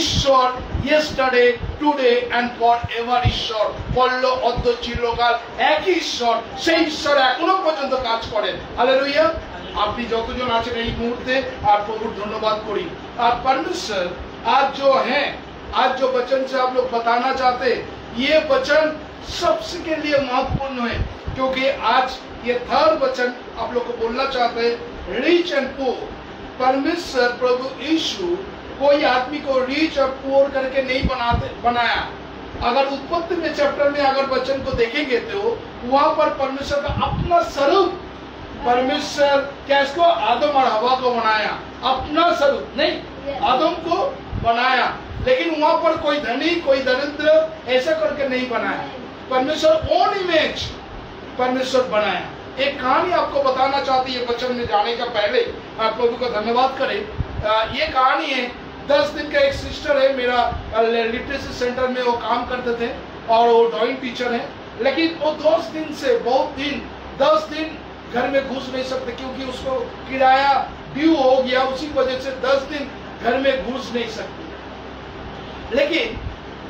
ঈশ্বর yesterday today and for ever ঈশ্বর পল্ল অদ্য চিরকাল একই ঈশ্বর সেই ঈশ্বর এখনো পর্যন্ত কাজ করেন হালেলুইয়া আপনি যতজন আছেন এই মুহূর্তে আর প্রভুর ধন্যবাদ করি আর परमेश्वर आज जो हैं आज जो वचन से आप लोग बताना चाहते हैं, ये वचन सबसे के लिए महत्वपूर्ण है क्योंकि आज ये थर्ड वचन आप लोग को बोलना चाहते हैं रिच एंड पुअर परमेश्वर प्रभु यीशु कोई आदमी को रिच और पुअर करके नहीं बनाते बनाया अगर उत्पत्ति में चैप्टर में अगर वचन को देखेंगे तो वहां पर परमेश्वर का अपना स्वरूप परमेश्वर क्या इसको आदम और हवा को बनाया? अपना स्वरूप नहीं आदम को बनाया। लेकिन वहाँ पर कोई धनी कोई दरिद्र ऐसा करके नहीं बनाया। परमेश्वर ओन इमेज परमेश्वर बनाया। एक कहानी आपको बताना चाहती है वचन में जाने का पहले। आप प्रभु का धन्यवाद करें। ये कहानी है दस दिन का एक सिस्टर है मेरा लिटरेसी सेंटर में वो काम करते थे और वो ड्राइंग टीचर है। लेकिन वो दस दिन से बहुत दिन दस दिन घर में घुस नहीं सकते क्योंकि उसको किराया ड्यू हो गया उसी वजह से दस दिन घर में घुस नहीं सकते। लेकिन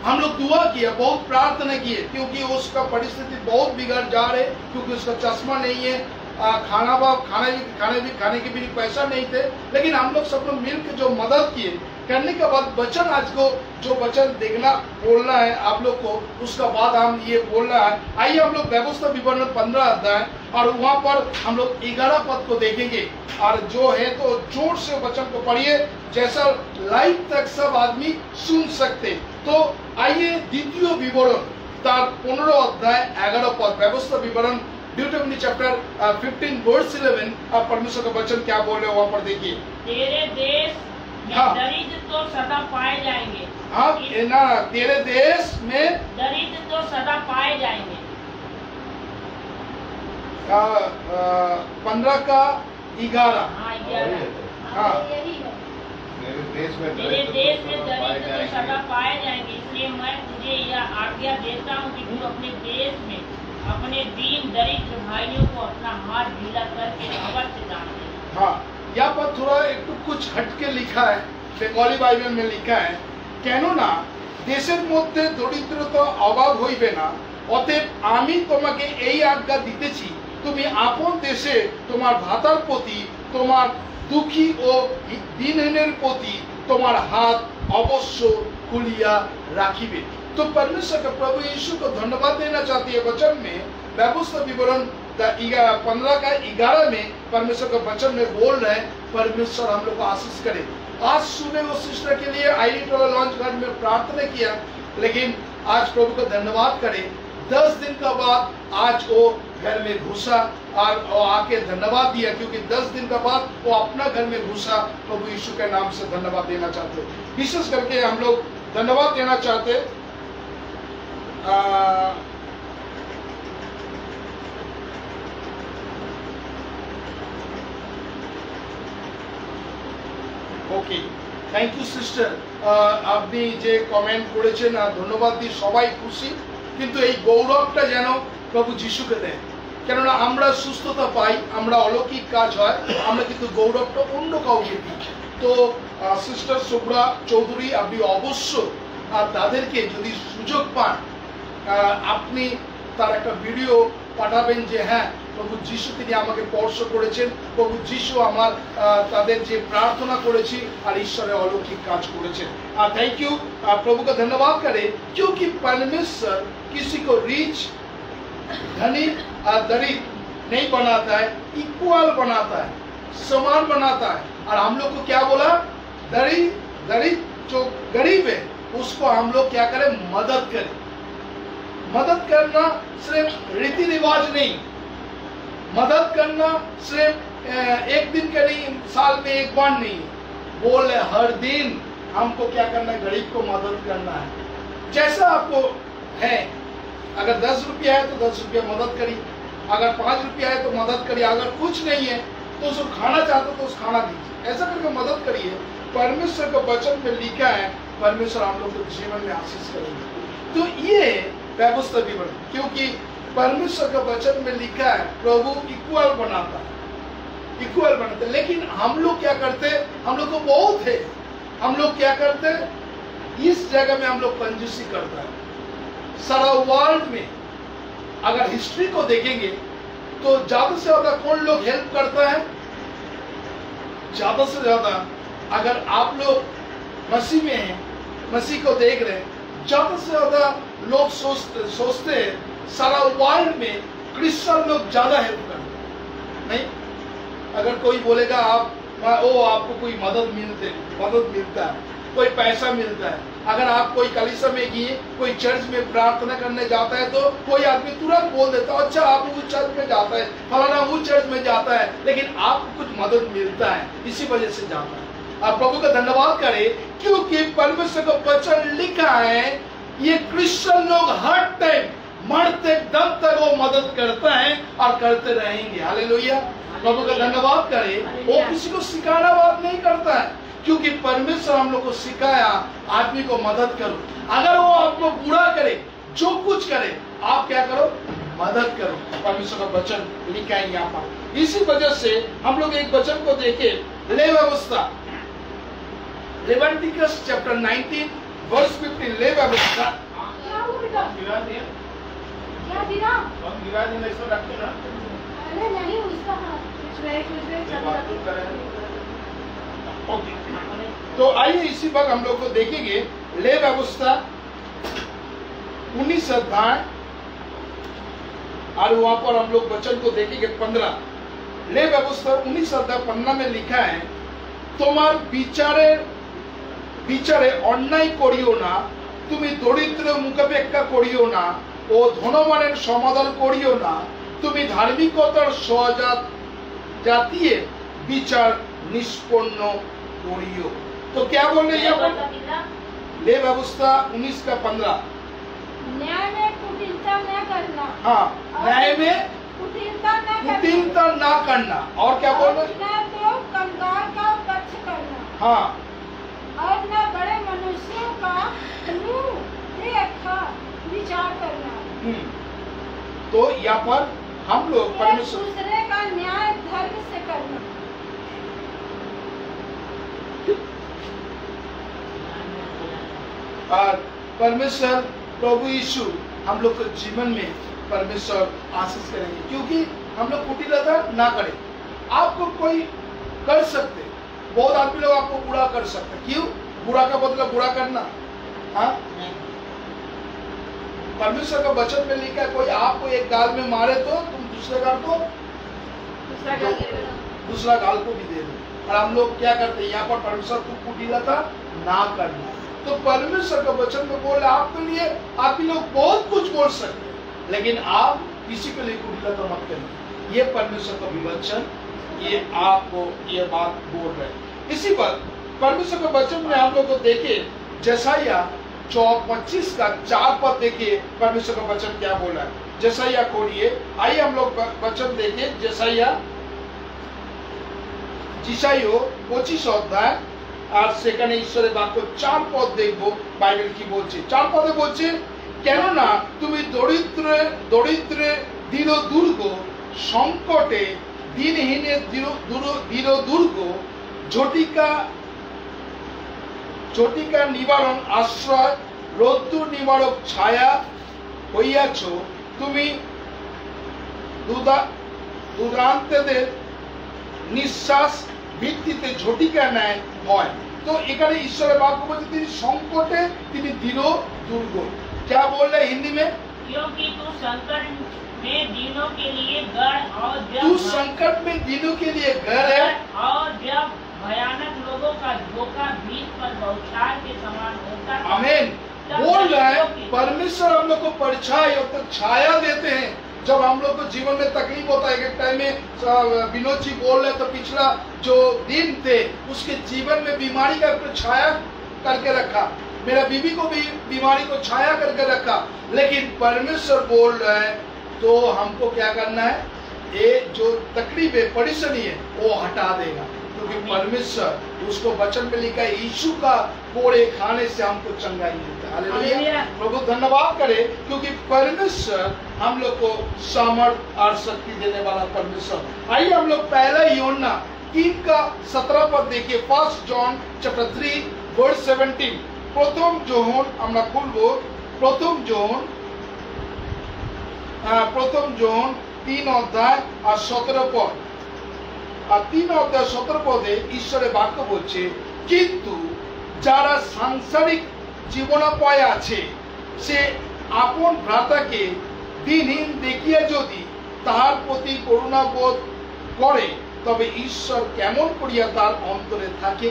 हम लोग दुआ किया बहुत प्रार्थना किए क्योंकि उसका परिस्थिति बहुत बिगड़ जा रहे क्योंकि उसका चश्मा नहीं है आ, खाना बा खाना भी खाने भी खाने के भी पैसा नहीं थे। लेकिन हम लोग सब लोग मिलकर जो मदद किए करने के बाद वचन आज को जो वचन देखना बोलना है आप लोग को उसका बाद हम ये बोलना है आइए हम लोग व्यवस्था विवरण पंद्रह अध्याय और वहाँ पर हम लोग ग्यारह पद को देखेंगे और जो है तो जोर से वचन को पढ़िए जैसा लाइव तक सब आदमी सुन सकते तो आइए द्वितीय विवरण তার পনেরো অধ্যায় এগারো পদ ব্যবস্থা বিবরণ Deuteronomy chapter fifteen verse eleven आप परमेश्वर का वचन क्या बोल रहे हो वहां पर देखिए तेरे देश में हाँ। दरिद्र तो सदा पाए जाएँगे। हाँ ये ना तेरे देश में दरिद्र तो सदा पाए जाएँगे। पंद्रह का ग्यारह। हाँ ग्यारह। हाँ। मेरे देश में मेरे दरिद्र देश तो में सदा पाए दरिद्र तो सदा जाएँगे। पाए जाएँगे इसलिए मैं तुझे यह आज्ञा देता हूँ कि तू अपने देश में अपने दीन दरिद्र भाइयों को अपना हाथ ढीला करके अवश्य दान दे। हाँ। यहाँ पर थोड़ा एक तो कुछ हटके लिखा है বেঙ্গলি বাইবেল में लिखा है কেননা দেশের মধ্যে দরিদ্রতা অভাব হইবে না অতএব আমি তোমাকে এই আজ্ঞা দিতেছি তুমি আপন দেশে তোমার ভাতার প্রতি তোমার দুঃখী ও দিনহীনের প্রতি তোমার हाथ अवश्य खुलिया राखिबे तो परमेश्वर का प्रभु यीशु को धन्यवाद देना चाहती है वचन में व्यवस्था विवरण पंद्रह का ग्यारह में परमेश्वर का वचन में बोल रहे परमेश्वर हम लोग को आशीष करे। आज सुबह वो सिस्टर के लिए टोला लॉन्च घर में प्रार्थना किया लेकिन आज प्रभु का धन्यवाद करे। दस दिन का बाद आज वो घर में घुसा और आके धन्यवाद दिया क्योंकि दस दिन का बाद वो अपना घर में घुसा। प्रभु यीशु के नाम से धन्यवाद देना चाहते विशेष करके हम लोग धन्यवाद देना चाहते आ, ওকে থ্যাংক ইউ সিস্টার আপনি যে কমেন্ট করেছেন আর ধন্যবাদ দিই সবাই খুশি। কিন্তু এই গৌরবটা যেন প্রভু যিশুকে দেন। কেননা আমরা সুস্থতা পাই, আমরা অলৌকিক কাজ হয়, আমরা কিন্তু গৌরবটা অন্য কাউকে দিই। তো সিস্টার শুভ্রা চৌধুরী, আপনি অবশ্য আর তাদেরকে যদি সুযোগ পান আপনি তার একটা ভিডিও পাঠাবেন যে হ্যাঁ প্রভু যিশু তিনি আমাকে স্পর্শ করেছেন প্রভু যিশু আমার আহ, তাদের যে প্রার্থনা করেছি আর ঈশ্বরের অলৌকিক কাজ করেছেন আর थैंक यू प्रभु का धन्यवाद करें क्योंकि परमेश्वर किसी को रिच धनी और दरिद्र नहीं बनाता है इक्वल बनाता है समान बनाता है और हम लोग को क्या बोला दरिद्र दरिद्र जो गरीब है उसको हम लोग क्या करें मदद करें मदद करना सिर्फ रीति रिवाज नहीं मदद करना सिर्फ़ एक दिन का नहीं, साल में एक बार नहीं। बोल है हर दिन हमको क्या करना है? गरीब को मदद करना है। जैसा आपको है, अगर दस रुपया है तो दस रुपया मदद करिए। अगर पाँच रुपया है तो मदद करिए। अगर कुछ नहीं है तो उसको खाना चाहते तो उस खाना दीजिए। ऐसा करके मदद करिए। परमेश्वर का वचन में लिखा है, परमेश्वर हम लोग को जीवन में आशीष करेंगे। तो ये व्यवस्था भी विवरण क्योंकि परमेश्वर का वचन में लिखा है प्रभु इक्वल बनाता है। इक्वल बनाते। लेकिन हम लोग क्या करते? हम लोग को बहुत है हम लोग क्या करते? इस जगह में हम लोग कंजूसी करता है। सारा वर्ल्ड में अगर हिस्ट्री को देखेंगे तो ज़्यादा से ज़्यादा कौन लोग हेल्प करता है? ज़्यादा से ज़्यादा अगर आप लोग मसीह में हैं, मसीह को देख रहे हैं, ज़्यादा से ज़्यादा लोग सोचते सोचते हैं सारा वर्ल्ड में क्रिश्चियन लोग ज़्यादा हेल्प करते नहीं? अगर कोई बोलेगा, आप ओ, आपको कोई मदद मिलते, मदद मिलता है, कोई पैसा मिलता है, अगर आप कोई कलिसा में गए, कोई चर्च में प्रार्थना करने जाता है तो कोई आदमी तुरंत बोल देता है अच्छा आप उस चर्च में जाता है, फलाना उस चर्च में जाता है। लेकिन आपको कुछ मदद मिलता है, इसी वजह से जाता है। आप प्रभु का धन्यवाद करें, क्योंकि परमेश्वर का वचन लिखा है, ये क्रिश्चियन लोग हर टाइम मरते दम तक वो मदद करता है और करते रहेंगे। हालेलुया। प्रभु का धन्यवाद करें। वो किसी को सिखाना बात नहीं करता है क्योंकि परमेश्वर हम लोग को सिखाया आदमी को मदद करो। अगर वो आपको बुरा करे जो कुछ करे आप क्या करो? मदद करो। परमेश्वर का वचन लिखा है यहाँ पर। इसी वजह से हम लोग एक वचन को देखे। ले व्यवस्था लेवेंटिकस चैप्टर 19 वर्स 15 ले व्यवस्था क्या हुआ बेटा गिरा दिया क्या दिना हम गिरा दिन ऐसा रखे ना अरे नहीं उसका हाथ कुछ रहे कुछ रहे ये सब बात तो रखे। करें ओके तो आइए इसी वक्त हम लोग को देखेंगे ले व्यवस्था उन्नीस अध्याय और वहां पर हम लोग वचन को देखेंगे पंद्रह ले व्यवस्था उन्नीस अध्याय पंद्रह में लिखा है তোমার বিচারে বিচারে অন্যায় করিও না তুমি দরিদ্র মুখাপেক্ষা করিও না ও ধনবানের সমাদর করিও না তুমি ধার্মিকতার সহজাত জাতিয়ে বিচার निष्पन्न करियो तो क्या बोल रहे हैं यहाँ पर ले व्यवस्था उन्नीस का पंद्रह न्याय में कुटिलता न करना हाँ न्याय में कुटिलता न करना कुटिलता ना करना और क्या बोल रहे हैं? न तो कमदार का पक्ष करना हाँ और न बड़े मनुष्यों का मुंह देखा विचार करना। हम्म। तो यहाँ पर हम लोग परमेश्वर दूसरे का न्याय धर्म से करना। और परमेश्वर प्रभु यीशु हम लोग के जीवन में परमेश्वर आशीष करेंगे क्योंकि हम लोग कुटिलता ना करें। आपको कोई कर सकते बहुत आदमी लोग आपको बुरा कर सकते क्यों? बुरा का मतलब बुरा करना। हाँ? परमेश्वर का वचन में लिखा है कोई आपको एक गाल में मारे तो तुम दूसरे गाल को दूसरा गाल को भी दे दो। और हम लोग क्या करते हैं? यहाँ पर परमेश्वर को कुटिलता ना करना। तो परमेश्वर का वचन में बोल आपके लिए आप ही लोग बहुत कुछ बोल सकते हैं लेकिन आप किसी के लिए कुटिलता मत करिए। ये परमेश्वर का विवचन ये आपको ये बात बोल रहे हैं। इसी पर परमेश्वर के वचन में हम लोग को देखे जैसाइया चौ पच्चीस का चार पद देखिए परमेश्वर का वचन क्या बोला है जैसाइया खोलिए आइए हम लोग वचन देखिए जैसाइया জিসাইও পঁচিশ অধ্যায় আর সেখানে ঈশ্বরের বাক্য চার পদ দেখবো বাইবেল কি বলছে চার পদে বলছে কেননা তুমি দরিদ্র দরিদ্রে দৃঢ় দুর্গ সংকটে দিনহীনে দৃঢ় দূর- দৃঢ় দুর্গ ঝটিকা জটিকা নিবারণ আশ্রয় রোদ্দুর নিবারক ছায়া হইয়াছ তুমি দুদা দুরান্তেদের নিঃশ্বাস ভিত্তিতে ঝটিকা নেয় হয় তো এখানে ঈশ্বরের বাক্য বলছে তিনি সংকটে তিনি দৃঢ় দুর্গ क्या बोल रहे हैं हिंदी में क्योंकि तू संकट में दिनों के लिए गढ़ और तू जब संकट में दिनों के लिए घर है और जब भयानक लोगों का धोखा बीच पर बौछार के समान होता है। अमेन बोल रहा है परमेश्वर हम लोग को परछाई और तो छाया देते हैं। जब हम लोग को जीवन में तकलीफ़ होता है एक टाइम में विनोद जी बोल रहे तो पिछला जो दिन थे उसके जीवन में बीमारी का छाया करके रखा। मेरा बीबी को भी बीमारी को छाया करके रखा। लेकिन परमेश्वर बोल रहा है तो हमको क्या करना है? ये जो तकलीफ़ है परेशानी है वो हटा देगा। क्योंकि परमेश्वर उसको वचन में लिखा है यीशु का कोड़े खाने से हमको चंगाई मिलता है हालेलुया हालेलुया। प्रभु धन्यवाद करे क्योंकि परमेश्वर हम लोग को सामर्थ और शक्ति देने वाला परमेश्वर आइए हम लोग पहला योना तीन का सत्रह पद देखिए first John chapter three word seventeen প্রথম জোহন আমরা খুলবো প্রথম জোহন আহ, প্রথম জোহন তিন অধ্যায় আর সতেরো পদ আর তিন অধ্যায় সতেরো পদে ঈশ্বরের বাক্য বলছে কিন্তু যারা সাংসারিক জীবনোপায় আছে সে আপন ভ্রাতাকে দিনহীন দেখিয়া যদি তাহার প্রতি করুণাবোধ করে তবে ঈশ্বর কেমন করিয়া তার অন্তরে থাকে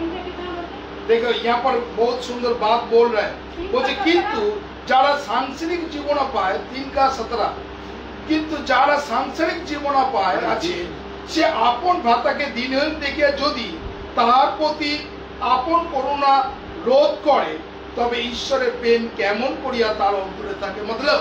इनके कितना होता है? देखो यहाँ पर बहुत सुंदर बात बोल रहा है বলছে কিন্তু যারা সাংসারিক জীবন পায় তিন কা সতরা কিন্তু যারা সাংসারিক জীবন পায় আছে সে আপন ভ্রাতাকে দিনহীন দেখিয়া যদি তাহার প্রতি আপন করুণা রোধ করে তবে ঈশ্বরের প্রেম কেমন করিয়া তার অন্তরে থাকে मतलब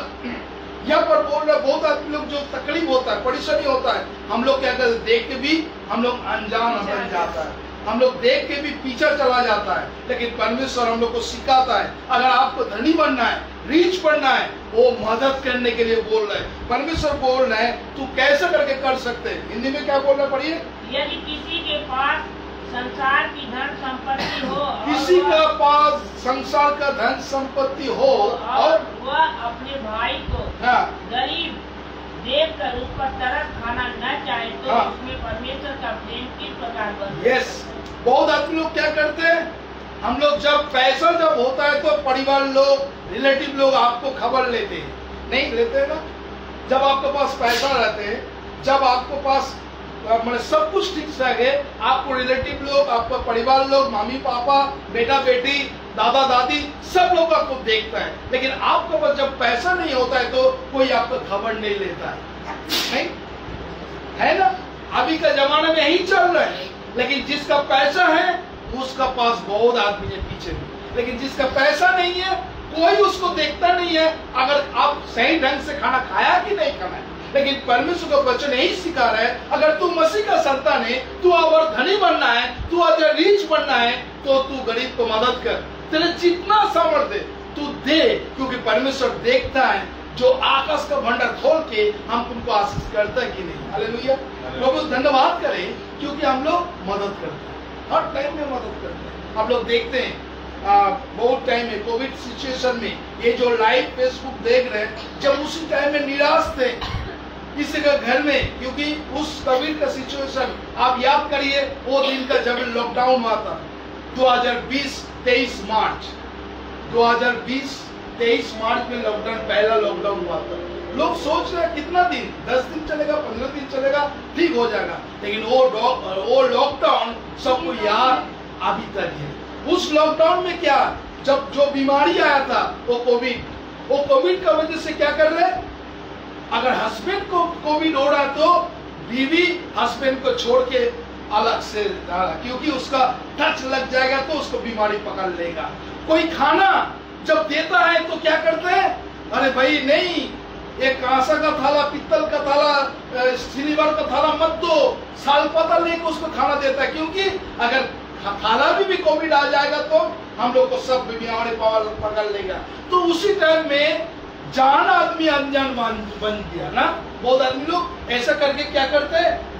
यहाँ पर बोल रहे बहुत आदमी लोग जो तकलीफ होता है परेशानी होता है हम लोग क्या करते हैं, देख के भी हम लोग अनजान बन जाता है हम लोग देख के भी पीछे चला जाता है लेकिन परमेश्वर हम लोग को सिखाता है अगर आपको धनी बनना है रीच बढ़ना है वो मदद करने के लिए बोल रहे हैं। परमेश्वर बोल रहे हैं तू कैसे करके कर सकते हैं? हिंदी में क्या बोलना पढ़िए यदि किसी के पास संसार की धन संपत्ति हो किसी का पास संसार का धन संपत्ति हो और और वह अपने भाई को हाँ। उस पर तरस खाना न चाहे तो हाँ। उसमें परमेश्वर का प्रेम किस प्रकार बन यस बहुत आदमी लोग क्या करते हैं? हम लोग जब पैसा जब होता है तो परिवार लोग रिलेटिव लोग आपको खबर लेते हैं। नहीं लेते हैं ना? जब आपके पास पैसा रहते हैं जब आपके पास मतलब सब कुछ ठीक ठाक है आपको रिलेटिव लोग आपका परिवार लोग मम्मी पापा बेटा बेटी दादा दादी सब लोग आपको देखता है। लेकिन आपके पास जब पैसा नहीं होता है तो कोई आपको खबर नहीं लेता है। नहीं? है ना? अभी का जमाना में यही चल रहा है। लेकिन जिसका पैसा है, उसका पास बहुत आदमी है पीछे लेकिन जिसका पैसा नहीं है, कोई उसको देखता नहीं है। अगर आप सही ढंग से खाना खाया कि नहीं खाना है लेकिन परमेश्वर का वचन यही सिखा रहा है, अगर तू मसीह का संतान है, तू अगर धनी बनना है, तू अगर रीच बनना है तो तू गरीब को मदद कर। तेरे जितना सामर्थ्य तू दे क्योंकि परमेश्वर देखता है जो आकाश का भंडार खोल के हम तुमको आशीष करता है कि नहीं। हालेलुया प्रभु धन्यवाद करें क्योंकि हम लोग मदद करते हैं। हर टाइम में मदद करते हैं। आप लोग देखते हैं आ, बहुत टाइम में कोविड सिचुएशन में ये जो लाइव फेसबुक देख रहे हैं जब उसी टाइम में निराश थे किसी का घर में क्योंकि उस कोविड का सिचुएशन आप याद करिए वो दिन का जब लॉकडाउन हुआ था। 2020 23 मार्च। 2020 23 मार्च में लॉकडाउन पहला लॉकडाउन हुआ था। लोग सोच रहे कितना दिन? 10 दिन चलेगा 15 दिन चलेगा, ठीक हो जाएगा। लेकिन वो वो लॉकडाउन सबको याद अभी तक है। उस लॉकडाउन में क्या? जब जो बीमारी आया था, वो कोविड वो कोविड का वजह से क्या कर रहे? अगर हस्बैंड को कोविड हो रहा तो बीवी हस्बैंड को छोड़ के अलग से डाला क्योंकि उसका टच लग जाएगा तो उसको बीमारी पकड़ लेगा। कोई खाना जब देता है तो क्या करते हैं? अरे भाई नहीं एक कांसा का थाला पित्तल का थाला सिल्वर का थाला मत दो। साल पता लेके उसको खाना देता है क्योंकि अगर थाला भी, भी कोविड आ जाएगा तो हम लोग को सब बीमारी पकड़ लेगा। तो उसी टाइम में जान आदमी अनजान बन गया ना? बहुत आदमी लोग ऐसा करके क्या करते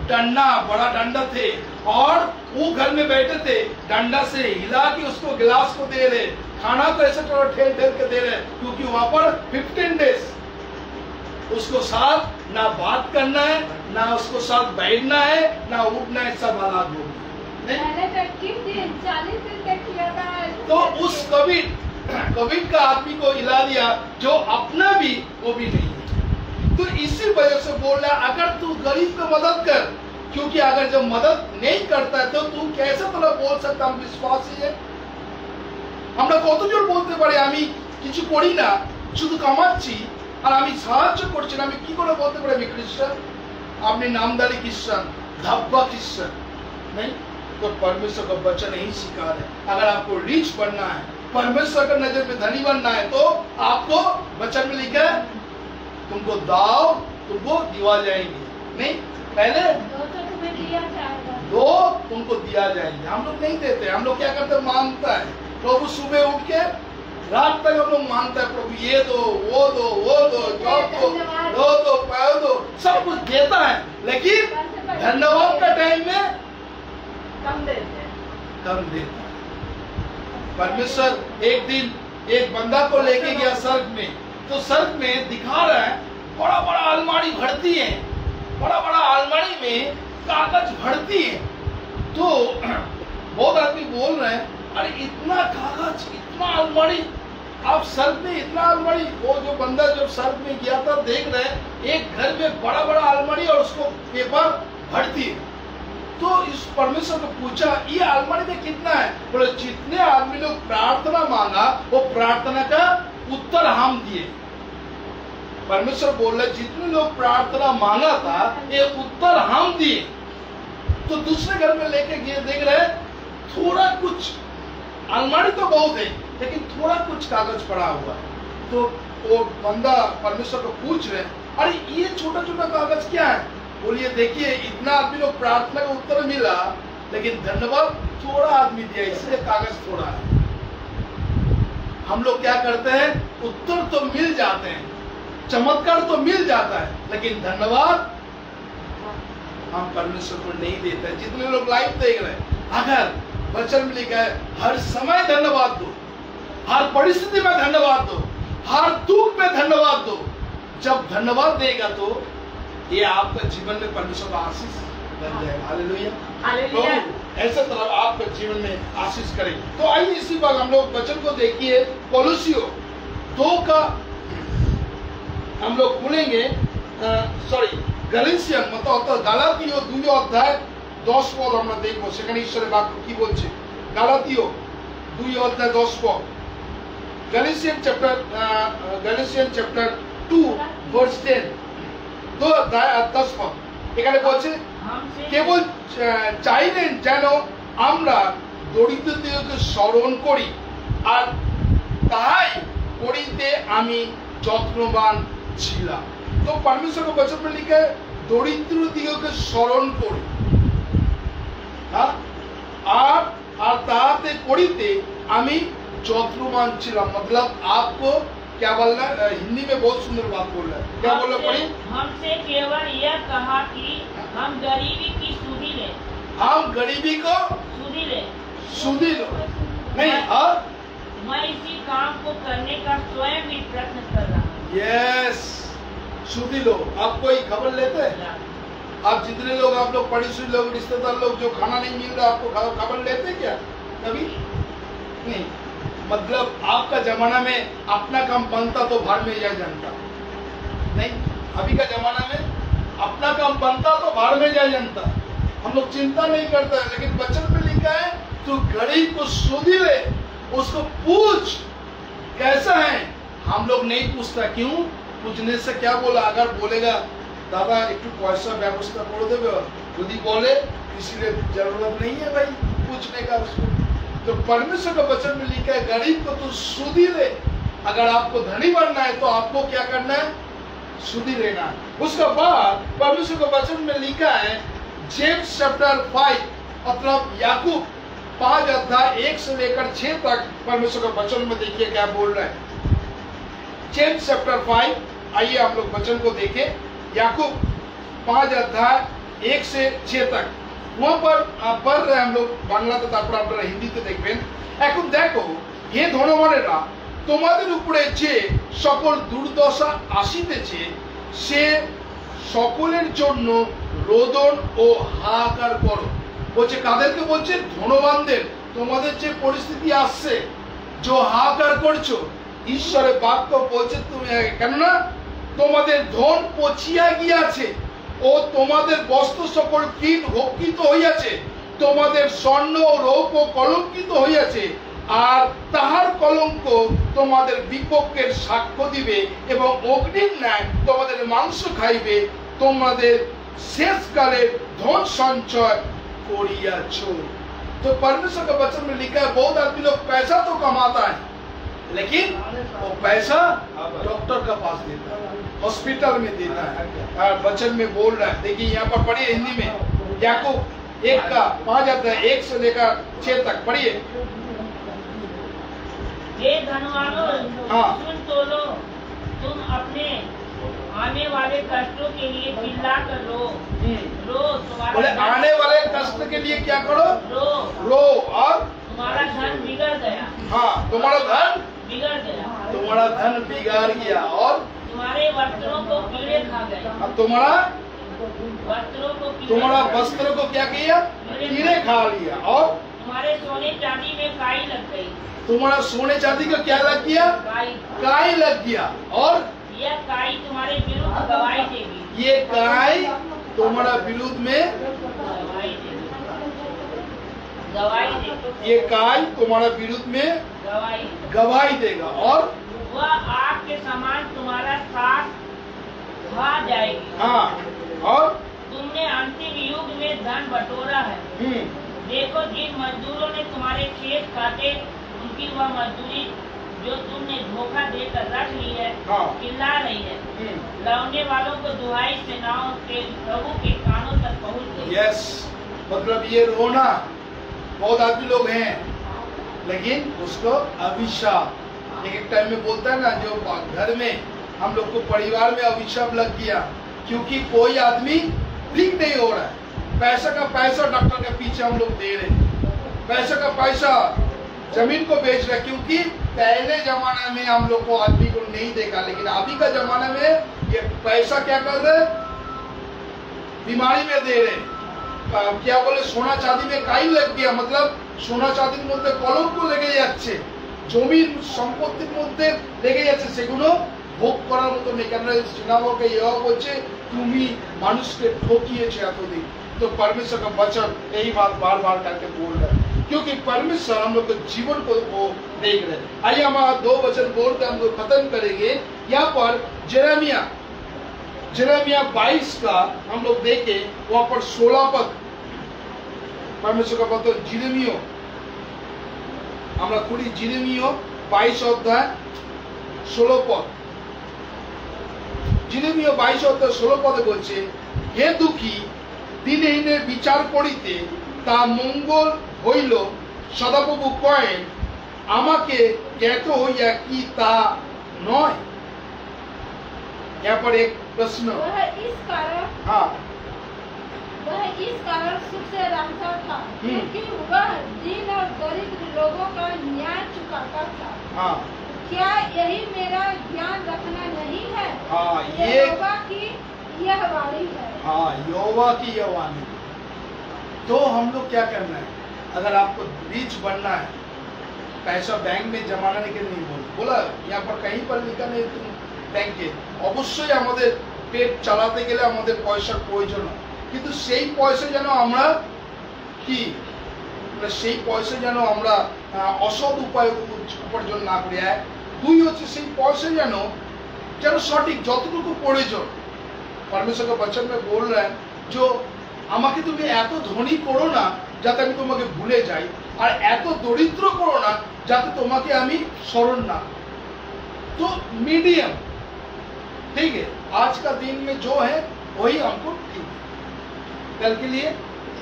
डंडा बड़ा डंडा थे। और वो घर में बैठे थे डंडा से हिला के उसको गिलास को दे रहे। खाना तो ऐसे थोड़ा ठेल ठेल के दे रहे क्योंकि वहाँ पर 15 डेज़ उसको साथ ना बात करना है ना उसको साथ बैठना है ना उठना है सब हालात हो तो तो उस कोविड कोविड का आदमी को हिला दिया जो अपना भी वो भी नहीं है। तो इसी वजह से बोल रहा है, अगर तू गरीब को मदद कर क्योंकि अगर जब मदद नहीं करता है तो तू कैसे তোরা बोल सकता हम विश्वासी है আমরা কতজন বলতে পারি আমি কিছু করি না শুধু কামাচ্ছি আর আমি সাহায্য করছি না আমি কি করে বলতে পারি আমি খ্রিস্টান আপনি नामदारी क्रिश्चियन धब्बा क्रिश्चियन नहीं तो परमेश्वर का वचन यही सिखा रहे हैं। अगर आपको रिच बनना है परमेश्वर का नजर में धनी बनना है तो आपको वचन में लिखा है तुमको दाव तुमको दिवा जाएँगे। नहीं पहले दो तो तुम्हें दिया जाएगा। दो तुमको दिया जाएँगे। हम लोग नहीं देते हम लोग क्या करते माँगता है। प्रभु सुबह उठ के रात तक हम लोग माँगता है प्रभु ये दो वो दो वो दो जॉब दो दो दो पैर दो सब कुछ देता है। लेकिन धन्यवाद का टाइम में कम देते हैं। कम देता है। परमेश्वर एक दिन एक बंदा को लेके गया सर्ग में। तो सर्ग में दिखा रहा है बड़ा बड़ा अलमारी भरती है बड़ा बड़ा अलमारी में कागज़ भरती है। तो बहुत आदमी बोल रहे हैं, अरे, इतना कागज़, इतना अलमारी, आप सर्ग में इतना अलमारी? वो जो बंदा जब सर्ग में गया था, देख रहे हैं, एक घर में बड़ा बड़ा अलमारी और उसको पेपर भरती है। तो इस परमेश्वर को पूछा, ये अलमारी में कितना है? बोले, जितने आदमी लोग प्रार्थना मांगा, वो प्रार्थना का उत्तर हम दिए। परमेश्वर बोल रहे, जितने लोग प्रार्थना मांगा था, ये उत्तर हम दिए। तो दूसरे घर में लेके गए, देख रहे, थोड़ा कुछ, अलमारी तो बहुत है, लेकिन थोड़ा कुछ कागज़ पड़ा हुआ है। तो वो बंदा परमेश्वर को पूछ रहे, अरे, ये छोटा छोटा कागज़ क्या है? बोलिए, देखिए, इतना आदमी को प्रार्थना का उत्तर मिला, लेकिन धन्यवाद, थोड़ा आदमी दिया, इसलिए कागज़ थोड़ा है। हम लोग क्या करते हैं? उत्तर तो मिल जाते हैं चमत्कार तो मिल जाता है लेकिन धन्यवाद हम परमेश्वर को नहीं देते जितने लोग लाइव देख रहे हैं अगर वचन में लिखा है हर समय धन्यवाद दो हर परिस्थिति में धन्यवाद दो हर दुख में धन्यवाद दो। जब धन्यवाद देगा तो ये आपका जीवन में परमेश्वर का आशीष बन जाएगा। हालेलुया। हालेलुया। तो ऐसे तरह आपके जीवन में आशीष करें तो आइए इसी बार हम लोग वचन को देखिए पोलुसियो दो का हम लोग खुलेंगे সরি গ্যালিসিয়ান মতো অর্থাৎ গালাতীয় দুই অধ্যায় দশ পদ আমরা দেখবো সেখানে ঈশ্বরের বাক্য কি বলছে গালাতীয় দুই অধ্যায় দশ পদ Galatians chapter Galatians chapter two verse ten দু অধ্যায় আর দশ পদ এখানে বলছে हमसे কেবল আহ, চাইলেন যেন আমরা দরিদ্রদেরকে স্মরণ করি আর তাই করিতে আমি যত্নবান ছিলাম তো परमेश्वर का वचन में लिखा है দরিদ্র দিগকে স্মরণ করি হ্যাঁ? আর আর তাহাতে করিতে আমি যত্নবান ছিলাম मतलब आपको क्या बोलना है? हिंदी में बहुत सुंदर बात बोल रहा है क्या बोल रहा है पढ़िए हमसे- हमसे केवल यह कहा कि हम गरीबी की सुधी ले। हम गरीबी को सुधी ले। सुधी लो। नहीं और? मैं इसी काम को करने का स्वयं भी प्रयत्न कर रहा हूँ। यस सुधी लो। आप कोई खबर लेते? हैं आप जितने लोग आप लोग पड़ोसी लोग रिश्तेदार लोग जो खाना नहीं मिल रहा आपको खबर खबर लेते हैं क्या? कभी? नहीं। मतलब आपका जमाना में अपना काम बनता तो भाड़ में जाए जनता नहीं? अभी का जमाना में अपना काम बनता तो भाड़ में जाए जनता हम लोग चिंता नहीं करते हैं लेकिन बचन में लिखा है तू गरीब को सुधी ले उसको पूछ कैसा है हम लोग नहीं पूछता क्यों पूछने से क्या बोला अगर बोलेगा दादा একটু পয়সা ব্যবস্থা করে দেবে যদি বলে इसलिए जरूरत नहीं है भाई पूछने का उसको तो परमेश्वर का वचन में लिखा है गरीब को तू सुधी ले अगर आपको धनी बनना है तो आपको क्या करना है सुधी लेना उसके बाद परमेश्वर के वचन में लिखा है जेम्स चैप्टर फाइव मतलब याकूब, पाँच अध्याय एक से लेकर छह तक परमेश्वर के वचन में देखिए क्या बोल रहे हैं। जेम्स चैप्टर फाइव आइए आप लोग वचन को देखें। याकूब, पाँच अध्याय एक से छह तक। वहाँ पर आप पढ़ रहे हैं हम लोग, बांग्ला तथा তথা আপনারা হিন্দিতে দেখবেন देखो, ये दोनों मरेगा তোমাদের উপরে যে সকল দুর্দশা আসিতেছে, সে সকলের জন্য রোদন ও হাহাকার করো। বলছে, কাদেরকে বলছে? ধনবানদের। তোমাদের যে পরিস্থিতি আসছে, যে হাহাকার করছ, ঈশ্বরের বাক্য বলছে তুমি কেননা তোমাদের ধন পচিয়া গিয়াছে ও তোমাদের বস্ত্র সকল কীট ভক্ষিত হইয়াছে। তোমাদের স্বর্ণ ও রৌপ্য কলঙ্কিত হইয়াছে। আর তাহার কলঙ্ক তোমাদের বিপক্ষের সাক্ষ্য দিবে এবং অগ্নির ন্যায় তোমাদের মাংস খাইবে তোমাদের শেষকালে ধন সঞ্চয় করিয়াছ तो परमेश्वर का वचन में लिखा है बहुत आदमी लोग पैसा तो कमाता है लेकिन वो पैसा डॉक्टर का पास देता है हॉस्पिटल में देता है और वचन में बोल रहा है देखिए यहाँ पर पढ़िए हिंदी में याकूब एक का पांच आता है एक से लेकर छह तक पढ़िए हे धनवानों हाँ। सुन तो लो तुम अपने आने वाले कष्टों के लिए चिल्ला कर रो। रो तुम्हारा आने वाले कष्ट के लिए क्या करो? रो। रो और? तुम्हारा धन बिगड़ गया। हाँ तुम्हारा धन? बिगड़ गया। तुम्हारा धन बिगाड़ गया और? तुम्हारे वस्त्रों को कीड़े खा गए। अब तुम्हारा? वस्त्रों को तुम्हारा। वस्त्र को क्या किया? कीड़े खा लिया और? तुम्हारे सोने चांदी में काई लग गई। तुम्हारा सोने चांदी का क्या लग गया? काई। काई लग गया। और? यह काई तुम्हारे विरुद्ध गवाही देगी। ये काई तुम्हारा विरुद्ध में गवाही देगी। ये काई तुम्हारा विरुद्ध में गवाही गवाही देगा। और? वह आग के समान तुम्हारा साथ खा जाएगी। हाँ। और? तुमने अंतिम युग में धन बटोरा है। हम्म, देखो जिन मजदूरों ने तुम्हारे खेत काटे उनकी वह मजदूरी जो तुमने धोखा देकर रख ली है हाँ। चिल्ला रही है। हम्म, लौटने वालों को दुहाई सेनाओं के प्रभु के कानों तक पहुँच गई। यस मतलब ये रोना बहुत आदमी लोग हैं। लेकिन उसको अभिशाप। एक एक टाइम में बोलता है ना जो घर में हम लोग को परिवार में अभिशाप लग गया क्योंकि कोई आदमी ठीक नहीं हो रहा है। पैसा का पैसा डॉक्टर के पीछे हम लोग दे रहे हैं। पैसा का पैसा ज़मीन को बेच रहा क्योंकि पहले जमाने में हम लोग को आदमी को नहीं देखा, लेकिन अभी का जमाने में ये पैसा क्या कर रहे बीमारी में दे रहे क्या बोले, सोना चांदी में काई लग गया मतलब सोना সোনা চাঁদির মধ্যে কলঙ্ক লেগে যাচ্ছে জমির সম্পত্তির মধ্যে লেগে যাচ্ছে সেগুলো ভোগ করার মতো নেই কেননা শ্রীনগরকে ইয়া বলছে তুমি মানুষকে ঠকিয়েছে এতদিন तो परमेश्वर का वचन यही बात बार बार करके बोल रहा है। क्योंकि परमेश्वर हम लोग के जीवन को वो देख रहे हैं आइए हम आज दो वचन बोल के हम लोग खत्म करेंगे यहाँ पर जेरेमिया जेरेमिया 22 का हम लोग देखे वहां पर 16 पद परमेश्वर का पद जिरेमियो আমরা খুলি জিরেমিও বাইশ অধ্যায় ষোলো পদ জিরেমিও বাইশ অধ্যায় ষোলো পদে বলছে হে দুঃখী দিনহীনের বিচার করিতে তা মঙ্গল হইল সদাপ্রভু কয়েন আমাকে জ্ঞাত হইয়া কি তা নয় यहाँ पर एक प्रश्न वह इस कारण हाँ वह इस कारण सुख से रहता था हम्म। क्योंकि वह दीन और दरिद्र लोगों का न्याय चुकाता था हाँ क्या यही मेरा ध्यान रखना नहीं है हाँ ये यहोवा की यह वाणी है हाँ यहोवा की यह वाणी तो हम लोग क्या करना है अगर आपको रिच बनना है पैसा बैंक में जमाने के नहीं बोल बोला यहाँ पर कहीं पर लिखा नहीं तुम ব্যাংকে অবশ্যই আমাদের পেট চালাতে গেলে আমাদের পয়সার প্রয়োজন হয়। কিন্তু সেই পয়সা যেন আমরা কি মানে সেই পয়সা যেন আমরা আহ, অসৎ উপায় উপ- উপার্জন না করি এক দুই হচ্ছে সেই পয়সা যেন যেন সঠিক যতটুকু প্রয়োজন परमेश्वर का वचन में बोल रहे हैं जो আমাকে তুমি এত ধনী করো না যাতে আমি তোমাকে ভুলে যাই আর এত দরিদ্র করো না যাতে তোমাকে আমি স্মরণ না तो मीडियम ठीक है आज का दिन में जो है वही हमको ठीक है कल के लिए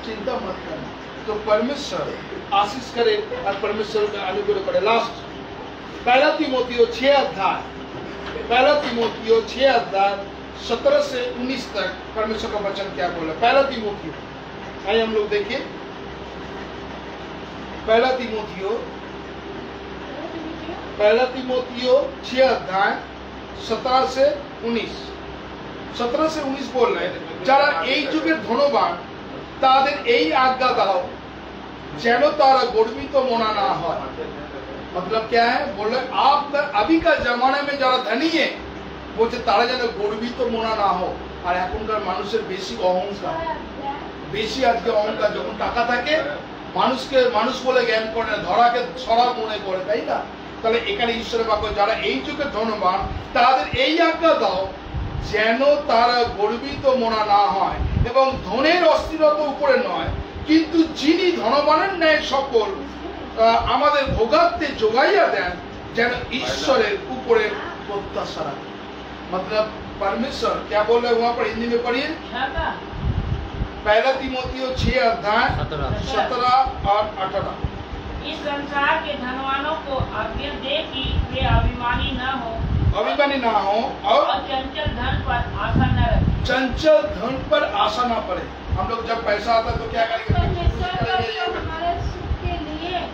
चिंता मत करना तो परमेश्वर आशीष करे और परमेश्वर का अनुग्रह करे लास्ट पहला तिमोथियो छह अध्याय पहला तिमोथियो छह अध्याय सत्रह से उन्नीस तक परमेश्वर का वचन क्या बोला पहला तिमोथियो आइए हम लोग देखिए पहला तिमोथियो पहला तिमोथियो छह अध्याय सत्रह से उन्नीस সতেরো সে উনিশ বললেন যারা এই যুগের ধনবান তাদের এই আজ্ঞা দাও যেন তারা গর্বিত মনা না হয় मतलब क्या है बोल रहे आप अभी का जमाने में যারা ধনী है বলছে তারা যেন গর্বিত মনা না হোক আর এখনকার মানুষের বেশি অহংকার বেশি আজকে অহংকার যখন টাকা থাকে মানুষকে মানুষ বলে জ্ঞান করে না ধরাকে ছড়া মনে করে তাই না তাহলে এখানে ঈশ্বরের বাক্য যারা এই যুগে ধনবান তাদের এই আজ্ঞা দাও যেন তারা গর্বিত মনা না হয় এবং ধনের অস্থিরতা উপরে নয় কিন্তু যিনি ধনবানের ন্যায় সকল আহ, আমাদের ভোগান্তে যোগাইয়া দেন যেন ঈশ্বরের উপরে প্রত্যাশা রাখে मतलब परमेश्वर क्या बोल रहे हैं वहां पर हिंदी में पढ़िए छाता पहला तिमोथियो छह अध्याय सत्रह। और अठारह। इस संसार के धनवानों को आज्ञा दे कि वे अभिमानी न हो अभिमानी ना हो और और चंचल धन पर आशा न रखें। चंचल धन पर आशा ना पड़े। हम लोग जब पैसा आता तो क्या करेंगे? तो करेंगे। हमारे सुख के लिए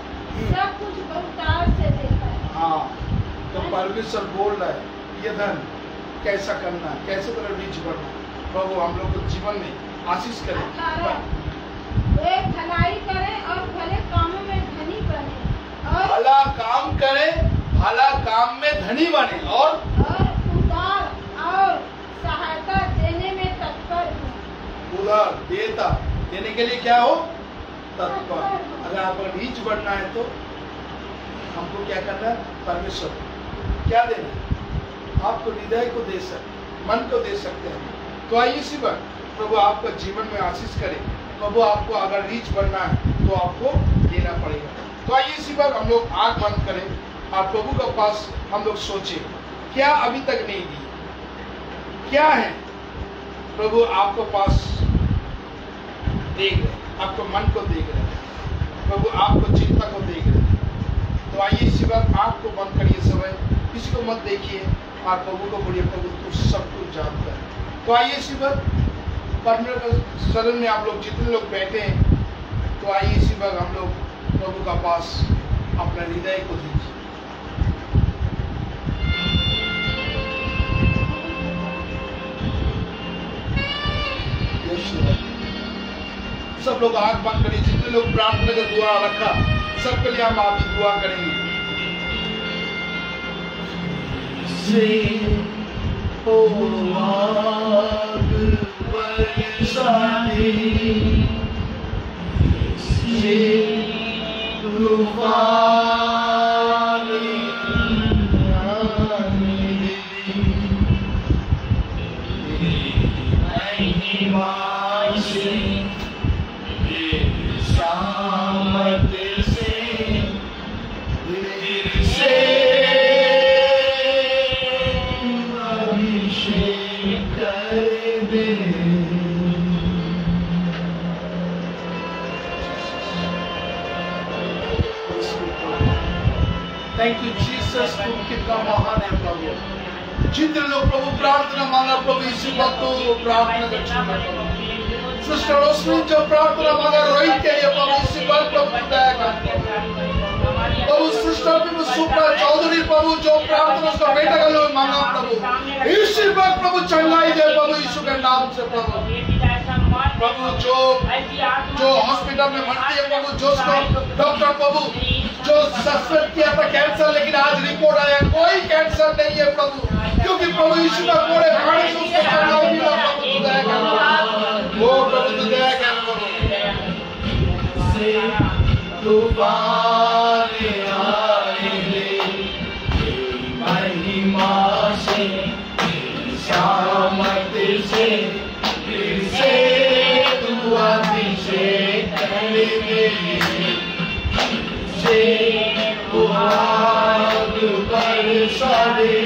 सब कुछ बहुतार से देता है। हाँ तो परमेश्वर बोल रहा है ये धन कैसा करना है? कैसे तरह रिच बनना प्रभु हम लोग को जीवन में आशीष करें। वे भलाई करें और भले कामों में धनी बने। और भला काम करे भला काम में धनी बने। और? और उदार और सहायता देने में तत्पर हो। उधार देता। देने के लिए क्या हो? तत्पर। अगर आपको नीच बढ़ना है तो हमको क्या करना है? परमेश्वर क्या देना आपको हृदय को दे सकते मन को दे सकते हैं। तो आइए इसी बार। प्रभु आपका जीवन में आशीष करे, प्रभु आपको अगर रीच बनना है तो आपको देना पड़ेगा। तो आइए इसी बार हम लोग आँख बंद करें और प्रभु के पास हम लोग सोचे, क्या अभी तक नहीं दी? क्या है? प्रभु आपको पास देख रहे आपको मन को देख रहे प्रभु आपको चिंता को देख रहे तो आइए इसी बात आँख को बंद करिए समय किसी को मत देखिए, और प्रभु को बोलिए, प्रभु तू सब कुछ जानता है। तो आइए इसी बात के शरण में आप लोग जितने लोग बैठे हैं तो आइए इसी वक्त हम लोग प्रभु का पास अपना हृदय को दीजिए। सब लोग आँख बंद करिए जितने लोग प्रार्थना का दुआ रखा, सबके लिए हम आप दुआ करेंगे। से हो आग Senhor, प्रभु प्रभु प्रभु इसी बात को प्रार्थना का चुना प्रभु सिस्टर रोशनी जो प्रार्थना मांगा रोहित के लिए प्रभु इसी बात को दया कर प्रभु सिस्टर प्रभु सुप्रा चौधरी प्रभु, जो प्रार्थना उसका बेटा का लोग मांगा प्रभु। इसी बात प्रभु चंगाई दे प्रभु यीशु के नाम से प्रभु। प्रभु जो जो हॉस्पिटल में भर्ती प्रभु जो डॉक्टर प्रभु जो सस्पेक्ट किया था कैंसर लेकिन आज रिपोर्ट आया, कोई कैंसर नहीं है प्रभु। क्योंकि प्रभु यीशु का पूरे प्राण से उसको भी मिला प्रभु तू दया कर वो प्रभु तू दया कर तूफ़ान Padre.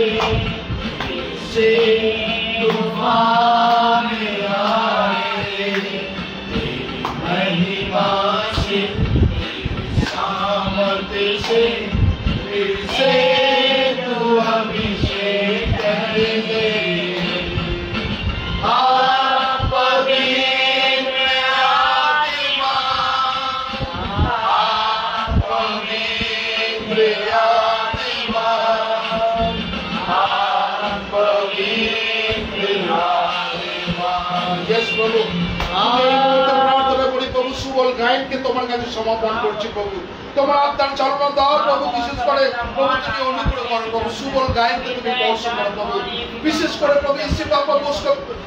আমি সমর্পণ করছি প্রভু। তোমার আত্মার চরণ দাও প্রভু, বিশেষ করে প্রভু তুমি অনুগ্রহ করো প্রভু। সুবল গায়নকে তুমি বর্ষণ করো প্রভু। বিশেষ করে প্রভু ইসিফা প্রভু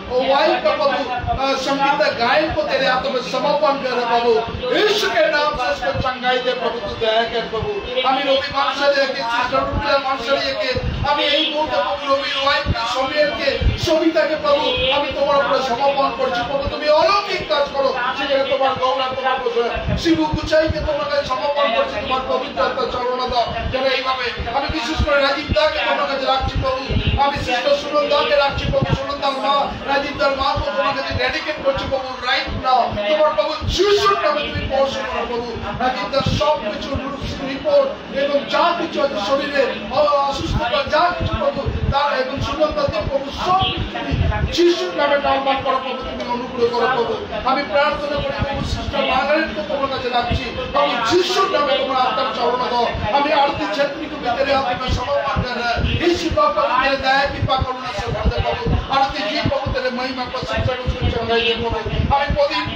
प्रभु उसका वाइफ का प्रभु अ, संगीता गायन को तेरे हाथों में समर्पण कर प्रभु यीशु के नाम से उसको चंगाई दे प्रभु तू दया कर प्रभु আমি রবি মানসারিয়াকে সিস্টার রুবিলা মানসারিয়াকে আমি এই মুহূর্তে প্রভু রবি ওয়াইফকে সমীরকে সবিতাকে প্রভু আমি তোমার উপরে সমর্পণ করছি প্রভু তুমি অলৌকিক কাজ করো সেখানে তোমার গৌরব তোমার বসে শিবু গুচাইকে তোমার কাছে সমর্পণ করছি তোমার পবিত্র আত্মার চরণা দাও যেন এইভাবে আমি বিশেষ করে রাজীব দাকে তোমার কাছে রাখছি প্রভু আমি সিস্টার সুনন দাকে রাখছি প্রভু সুনন মা রাজীব দার মা প্রভু ডেডিকেট করছি প্রভু রাইট নাও তোমার প্রভু নামে তুমি পৌঁছে প্রভু। রাজীব দার সব কিছু রিপোর্ট এবং যা কিছু আছে শরীরে অসুস্থতা যা কিছু প্রভু, তার এবং সুনন প্রভু সব নামে করো প্রভু, তুমি অনুগ্রহ করো প্রভু। আমি প্রার্থনা করি প্রভু তোমার কাছে রাখছি। প্রভু নামে তোমার আত্মার চরণ দাও আমি আরতি ছেত্রীকে ದೇವರಿಗೆ ಶ್ರಮ ಮಾಡ್ತಾರೆ ಈ ಶಿಲ್ಪ ಮೇಲೆ ನ್ಯಾಯಪೀಠ ಕರುಣಿಸಿ ಹೊಡೆದಬಹುದು ಅಡತಿ ಈ ಪವಿತ್ರ ಮಹಿಮ আমি প্রদীপ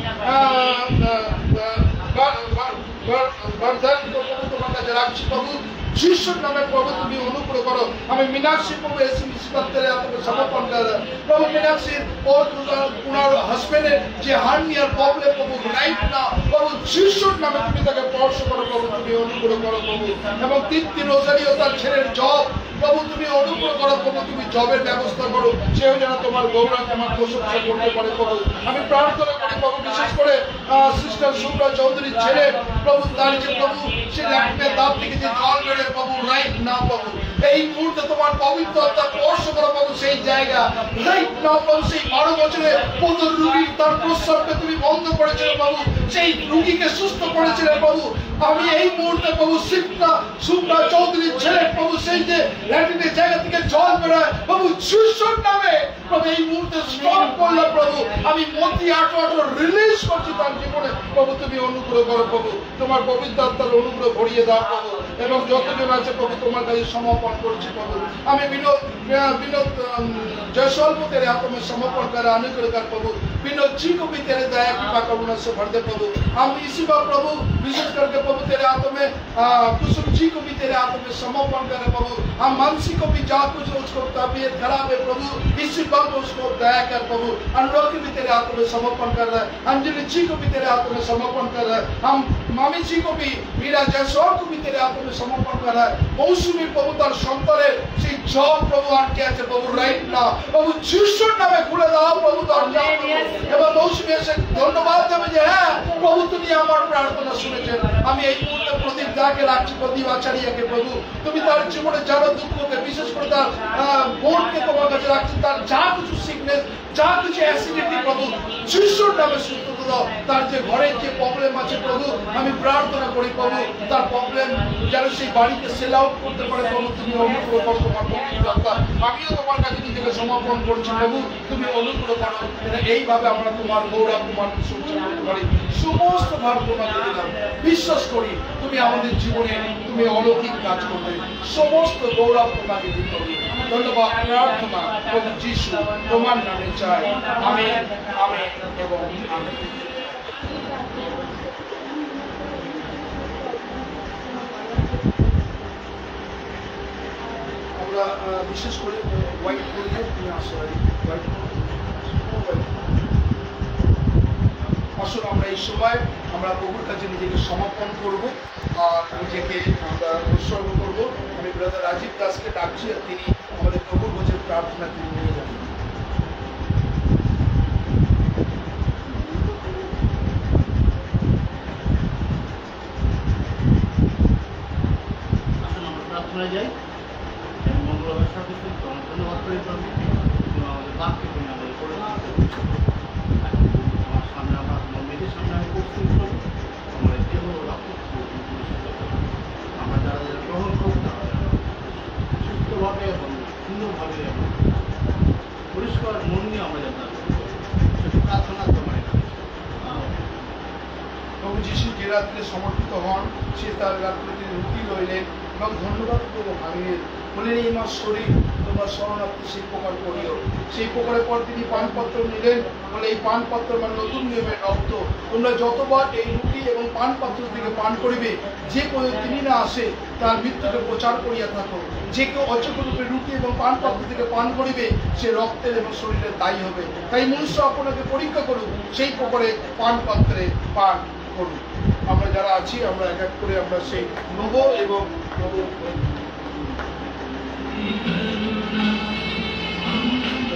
বর্ধন তোমার কাছে রাখছি প্রভু ಶಿಷ್ಯ ನನ್ನ ಪ್ರಭು ನೀವು ಅನುಕೂಲ ಕೊಡು ಆಮೇಲೆ ಮೀನಾಕ್ಷಿ ಪ್ರಭು ಎಸ್ ನಿಶ್ಚಿತಂತೆ ಆತನ ಸಮರ್ಪಣ ಪ್ರಭು ಮೀನಾಕ್ಷಿ ಓರ್ উনার হাজবেন্ডের যে হার্নিয়ার প্রবলেম প্রভু রাইট না প্রভু শিশুর নামে তুমি তাকে স্পর্শ করো, প্রভু তুমি অনুগ্রহ করো প্রভু। এবং তৃপ্তি রোজারিও তার ছেলের জব প্রভু তুমি অনুগ্রহ করো প্রভু তুমি জবের ব্যবস্থা করো, সেও যেন তোমার গৌরব তোমার প্রশংসা করতে পারে। প্রভু, আমি প্রার্থনা করি, প্রভু, বিশেষ করে সিস্টার শুভ্রা চৌধুরী ছেলে, প্রভু, তার যে প্রভু, সে ল্যাপটপের দাঁত থেকে যে জল বেড়ে প্রভু রাইট না প্রভু। এই মুহূর্তে তোমার পবিত্র আত্মা স্পর্শ করো প্রভু সেই জায়গা। রাইট নাও প্রভু, সেই বারো বছরে পদর রুগীর তার প্রস্রাবকে তুমি বন্ধ করেছিলে, প্রভু। সেই রুগীকে সুস্থ করেছিলে, প্রভু। আমি এই মুহূর্তে, প্রভু সিপনা সুপনা চৌধুরীর ছেলে, প্রভু, সেই যে ল্যাটিনের জায়গা থেকে জল বেরোয়, প্রভু যিশুর নামে। প্রভু, এই মুহূর্তে স্টপ করল, প্রভু। আমি মতি আটো আটো রিলিজ করছি তার জীবনে। প্রভু, তুমি অনুগ্রহ করো, প্রভু। তোমার পবিত্র আত্মার অনুগ্রহ ভরিয়ে দাও, প্রভু। এবং যতজন আছে, প্রভু, তোমার কাছে সমর্পণ સમર્પણ કરું આમે तेरे हाथों में समर्पण कर अनुग्रह कर प्रभु विनोद जी को भी तेरे दया कृपा करुणा से भर दे प्रभु हम इसी बार प्रभु विशेष करके प्रभु तेरे हाथों में कुसुम जी को भी तेरे हाथों में समर्पण करें प्रभु हम मानसी को भी जा कुछ उसको तबीयत खराब है प्रभु इसी बार उसको दया कर प्रभु अनुरोध भी तेरे हाथों में समर्पण कर रहे अंजलि जी को भी तेरे हाथों में समर्पण कर रहे हम मामी जी को भी मीरा जयसौर को भी तेरे हाथों में समर्पण कर रहे हैं मौसमी प्रभु तार সন্তানের সেই জব প্রভু আটকে আছে? প্রভু রাইট না প্রভু যিশুর নামে খুলে দাও প্রভু দরজা এবার মৌসুমী এসে ধন্যবাদ দেবে যে হ্যাঁ প্রভু তুমি আমার প্রার্থনা শুনেছেন। আমি এই মুহূর্তে প্রদীপ দাকে রাখছি প্রদীপ আচারিয়াকে প্রভু তুমি তার জীবনে যারা দুঃখকে বিশেষ করে তার বোনকে তোমার কাছে রাখছি তার যা কিছু সিকনেস যা কিছু অ্যাসিডিটি প্রভু যিশুর নামে সুস্থতা দাও তার যে ঘরের যে প্রবলেম আছে প্রভু, আমি প্রার্থনা করি প্রভু, তার প্রবলেম যেন সেই বাড়িতে সেল আউট করতে পারে প্রভু, তুমি অনুগ্রহ করো তোমার আমিও তোমার কাছে নিজেকে সমর্পণ করছি প্রভু, তুমি অনুগ্রহ করো এইভাবে আমরা তোমার গৌরব, তোমার করতে পারি। সমস্ত ভাব তোমাকে দিলাম বিশ্বাস করি, তুমি আমাদের জীবনে, তুমি অলৌকিক কাজ করবে। সমস্ত গৌরব তোমাকে দিতে হবে। ধন্যবাদ, প্রার্থনা প্রভু যিশু, তোমার নামে চাই। আমি আমি এবং আমি আমরা বিশেষ করে হোয়াইট করলে তুমি আসো আসলে আমরা এই সময়, আমরা প্রভুর কাছে নিজেকে সমর্পণ করব, আর নিজেকে আমরা উৎসর্গ করব। আমি ব্রাদার রাজীব দাসকে ডাকছি, আর তিনি আমাদের প্রভুর ভোজের প্রার্থনা তিনি নিয়ে যাবেন আসুন আমরা প্রার্থনায় যাই এবং মঙ্গলবার সাথে তোমার ধন্যবাদ করি প্রভু তুমি আমাদের বাক্যে তুমি আমাদের করে দিচ্ছ। আমার সামনে আমার তোমার মেয়েদের সামনে আমি করছি প্রভু আমার এই দেহ রক্ত তুমি পরিশুদ্ধ করো। আমরা যারা যারা গ্রহণ করব তারা যেন সুস্থভাবে এবং সুন্দরভাবে এবং পরিষ্কার মন নিয়ে আমরা যাতে সেটা প্রার্থনা তোমার কাছে আমেন। প্রভু যিশু যে রাত্রে সমর্পিত হন সে তার রাত্রে তিনি রুটি রইলেন এবং ধন্যবাদ করব ভাঙিয়ে বলেন এই আমার শরীর তোমার শরণার্থী সেই প্রকার করিও সেই প্রকারের পর তিনি পানপত্র নিলেন। বলে এই পানপত্র মানে নতুন নিয়মের রক্ত তোমরা যতবার এই রুটি এবং পানপত্র দিকে পান করিবে, যে কোনো তিনি না আসে, তার মৃত্যুকে প্রচার করিয়া থাকো। যে কেউ অচক্ষরূপে রুটি এবং পানপত্র দিকে পান করিবে, সে রক্তের এবং শরীরের দায়ী হবে। তাই মনুষ্য আপনাকে পরীক্ষা করুক, সেই প্রকারে পানপত্রে পান করুক। আমরা যারা আছি, আমরা এক এক করে আমরা সেই নব এবং নব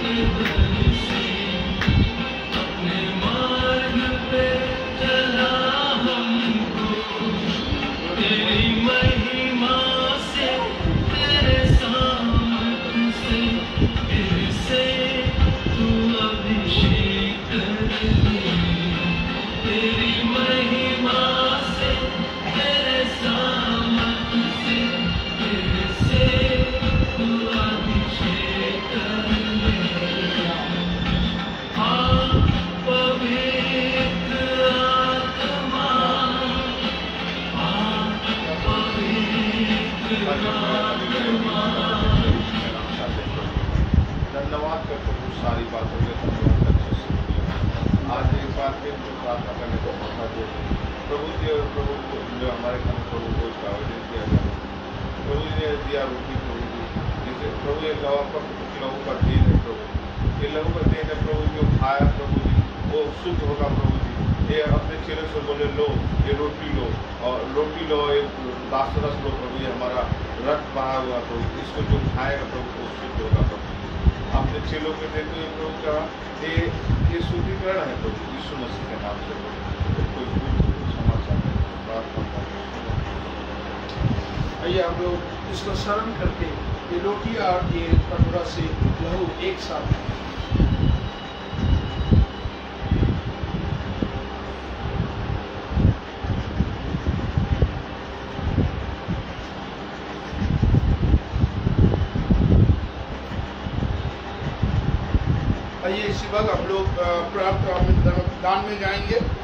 Thank you. हमारे प्रभु को आयोजन किया गया। प्रभु जी ने दिया रोटी प्रभु जी। जिसे प्रभु ये लवा पर लहू का तेल है प्रभु ये लहू का तेल है प्रभु जो खाया प्रभु जी, वो शुद्ध होगा प्रभु जी। ये अपने चेहरे से बोले, लो, ये रोटी लो। और रोटी लो, ये दास रस लो प्रभु ये हमारा रक्त बहा हुआ प्रभु इसको जो खाएगा प्रभु, वो शुद्ध होगा प्रभु अपने चेलों के देते हुए प्रभु कहा ये ये शुद्धिकरण है प्रभु यीशु मसीह के नाम से प्रभु तो कोई भूल क्षमा चाहते हैं प्रार्थना आइए हम लोग इसको स्मरण करके ये रोटी और ये कटोरा से लहू एक साथ। आइए, इसी वक्त हम लोग प्राप्त दान में जाएँगे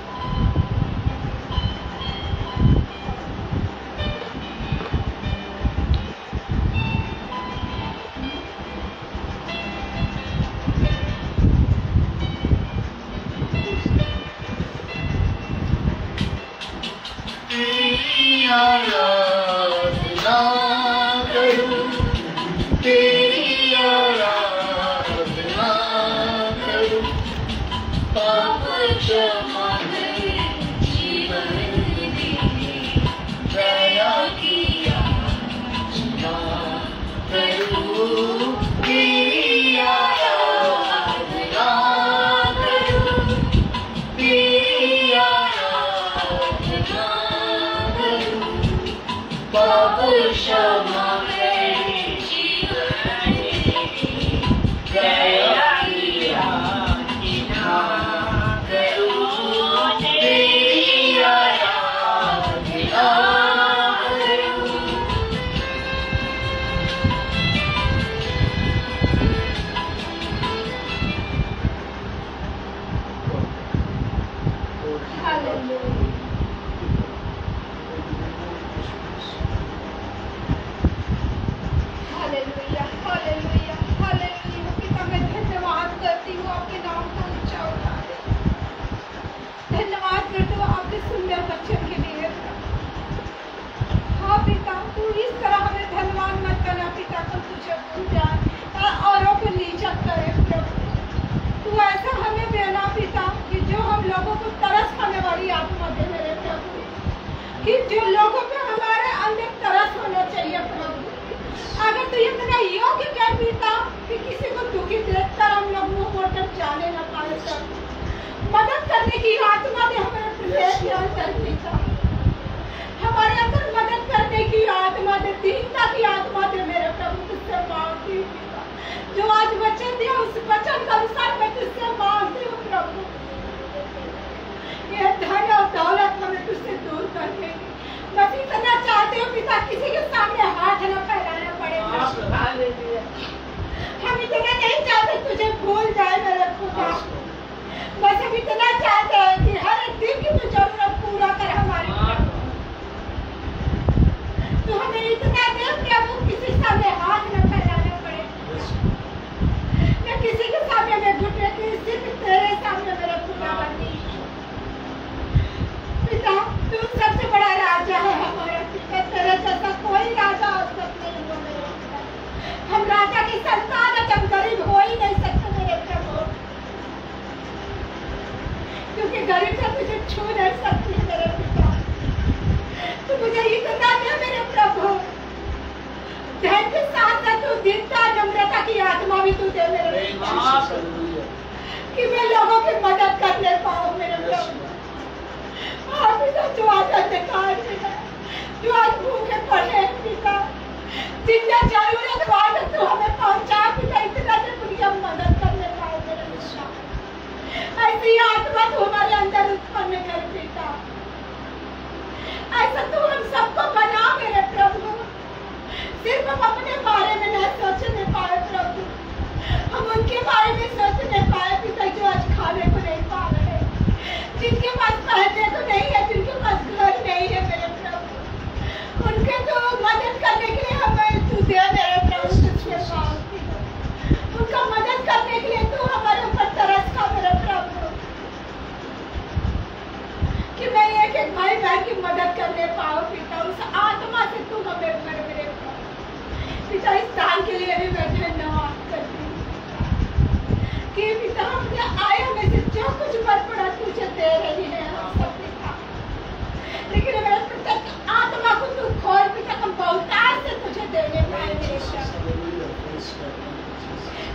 करने की आत्मा ने हमें प्रत्येक के अंदर हमारे अंदर मदद करने की आत्मा दे दीनता की आत्मा दे मेरे प्रभु तुझसे मांगती हूँ जो आज वचन दिया उस वचन के अनुसार मैं तुझसे मांगती हूँ प्रभु। ये धन और दौलत हमें तुझसे दूर कर देगी बस इतना चाहते हो पिता किसी के सामने हाथ न फैलाना पड़े। हम इतना नहीं चाहते तुझे भूल जाए मेरे खुदा बस हम इतना चाहते हैं कि हर एक दिन की तू ज़रूरत पूरा कर हमारी। तू हमें इतना दे प्रभु किसी सामने हाथ न फैलाना पड़े। मैं किसी के सामने मैं की सिर्फ़ तेरे सामने मेरे बनी पिता, तू सबसे बड़ा राजा है हमारा पिता। तेरे जैसा कोई राजा आज तक नहीं हुआ मेरे हम राजा की संतान है, हम गरीब हो ही नहीं सकते मेरे प्रभु क्योंकि गरीब का तुझे छू नहीं सकती मेरे पिता। तू मुझे इतना दे मेरे प्रभु। धैर्य के साथ साथ तू दीनता नम्रता की आत्मा भी तू दे मेरे कि मैं लोगों की मदद करने पाऊँ मेरे प्रभु। हाँ पिता जो आज अंधकार में है जो आज भूखे पड़े हैं पिता। जितना ज़रूरत हो आज तू हमें पहुँचा पिता। इतना दे पूरी हम मदद करने पाए मेरे पिता। ऐसी आत्मा तू हमारे अंदर उत्पन्न कर पिता ऐसा तू हम सबको बना मेरे प्रभु। सिर्फ़ हम अपने बारे में न सोचने पाए प्रभु। हम उनके बारे में सोचने पाए पिता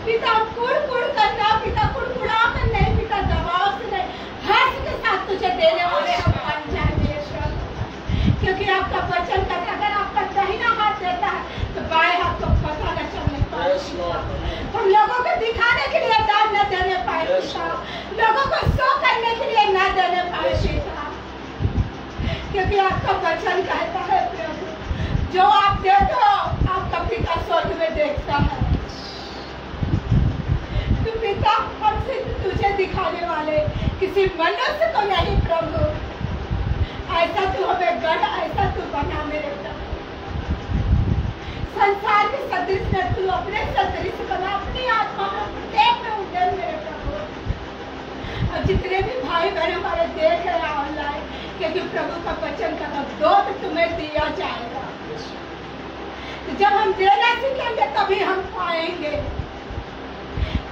पिता कुड़ कुड़ prime minister. पिता कुड़ कुड़ करना कर नहीं पिता दबाव से नहीं हंस के साथ तुझे देने वाले हम बन जाएँगे क्योंकि आपका वचन तक अगर आपका सही ना हाथ रहता है तो बाएँ हाथ को पता न चलने पाए। हम लोगों को दिखाने के लिए दान न देने पाए पिता। लोगों को सो करने के लिए न देने पाए पिता। क्योंकि आपका वचन कहता है जो आप दे दो आपका पिता स्वर्ग में देखता है। तू पिता हमसे तुझे दिखाने वाले, किसी मनुष्य को नहीं, प्रभु। ऐसा तू हमें गढ़, ऐसा तू बना मेरे संसार के सदृश में तू अपने सदृश बना, अपनी आत्मा में प्रत्येक में उजल मेरे प्रभु। और जितने भी भाई बहन हमारे देख रहे हैं ऑनलाइन क्योंकि प्रभु का वचन का दो तुम्हें दिया जाएगा। जब हम देना सीखेंगे तभी हम पाएँगे।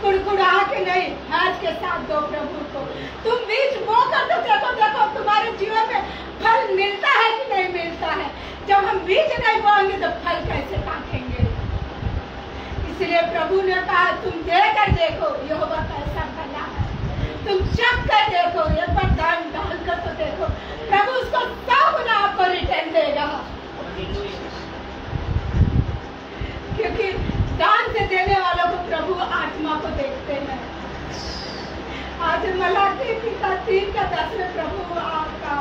कुड़कुड़ा के नहीं हाथ के साथ दो प्रभु को। तुम बीज बो कर तो देखो देखो तुम्हारे जीवन में फल मिलता है कि नहीं मिलता है। जब हम बीज नहीं बोएँगे तो फल कैसे पाकेंगे? इसलिए प्रभु ने कहा, तुम देकर देखो, यहोवा कैसा भला है। तुम चख कर देखो एक बार दान डाल कर तो देखो। प्रभु उसको सौ गुना आपको रिटर्न देगा। क्योंकि दान से देने वालों को प्रभु आत्मा को देखते हैं। आज मलाकी पिता, तीन का दस में प्रभु आपका।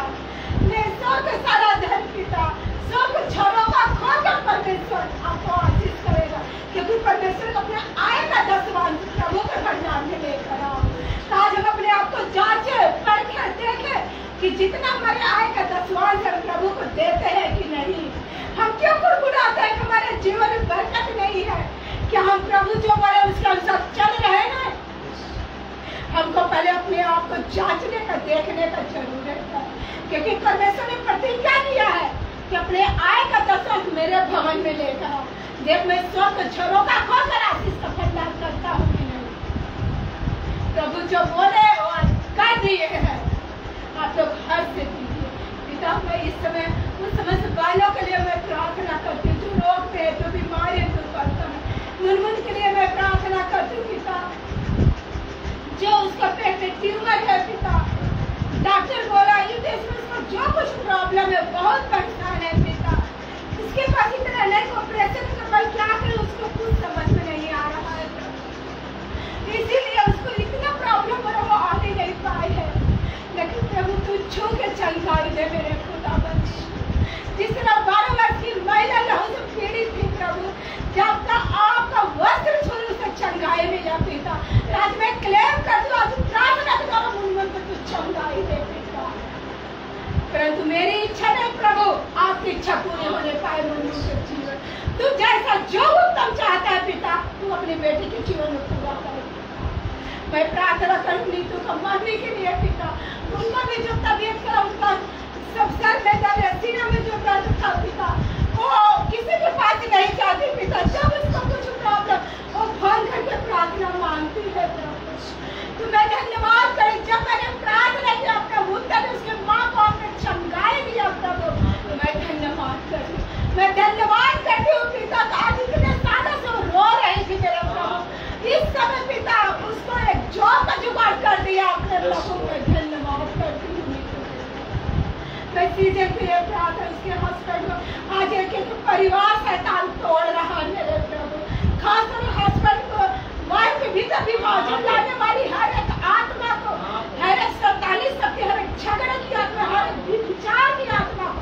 मैं सौ का सारा धन पिता, सौ के छोरों का खोकर परमेश्वर आपको आशीष करेगा। क्योंकि परमेश्वर अपने आय का दस दसवान प्रभु के भंडार में लेकर आओ। आज हम अपने आप को जांचे परखे देखे कि जितना हमारे आय का दसवान हम प्रभु को देते हैं कि नहीं। हम क्यों कुड़कुड़ाते हैं कि हमारे जीवन में बरकत नहीं है? क्या हम प्रभु जो बोले उसके अनुसार चल रहे हैं? हमको पहले अपने आप को जांचने का, देखने का ज़रूरत है। क्योंकि परमेश्वर ने प्रतिज्ञा किया है कि अपने आय का दशक मेरे भवन में आओ देख, मैं स्वर्ग छोरों का खोकर आशीष का भंडार करता हूँ प्रभु जो बोले, वो कर दिए हैं। आप लोग से पिता, मैं इस समय उन समस्त बालों के लिए मैं प्रार्थना करती हूँ, जो रोग थे, जो बीमारी दूर करता है मुनमुन के लिए मैं प्रार्थना करती हूँ, पिता। जो उसका पेट में ट्यूमर है, पिता। डॉक्टर बोला ये देश जो कुछ प्रॉब्लम है, बहुत परेशान है पिता इसके पास इतना नहीं ऑपरेशन करवाई क्या करे उसको कुछ समझ में नहीं आ रहा है इसीलिए उसको इतना प्रॉब्लम हो रहा वो आने नहीं पाए है लेकिन प्रभु तू छू के चंगाई दे मेरे खुदा जिस तरह बारह वर्ष की महिला लहू से पीड़ित थी प्रभु जब तक आपका वस्त्र छू उसे चंगाई मिला पिता। आज मैं क्लेम कर दूँ, आज प्रार्थना कर मुनमुन को तू चंगाई दे पिता। परंतु मेरी इच्छा नहीं प्रभु, आपकी इच्छा पूरी होने पाए मुनमुन के जीवन। तू जैसा जो उत्तम चाहता है पिता, तू अपनी बेटी के जीवन में पूरा कर। मैं प्रार्थना करूँगी तू का मम्मी के लिए पिता। उनका भी जो तबीयत का उनका सब सर में दर्द है, सीना में जो दर्द था पिता, वो किसी के पास नहीं जाती पिता। जब फ़ोन करके प्रार्थना मांगती है तो धन्यवाद करी, जब मैंने प्रार्थना किया तब उसके माँ को आपने चमगाए दिया प्रभु तो मैं धन्यवाद करी। मैं धन्यवाद करती हूँ पिता का, आज इतने से रो रही थी मेरे प्रभु। इस समय पिता उसको एक जॉब का जुगाड़ कर दिया आपने प्रभु, मैं धन्यवाद करती हूँ। मैं के लिए प्रार्थना उसके हस्बैंड को, आज एक परिवार तोड़ रहा है मेरे प्रभु। खासकर हस्बैंड को माइंड के भीतर भी मौजूद लाने वाली हर एक आत्मा को, हर एक सैतानी शक्ति, हर एक झगड़े की आत्मा, हर एक विचार की आत्मा को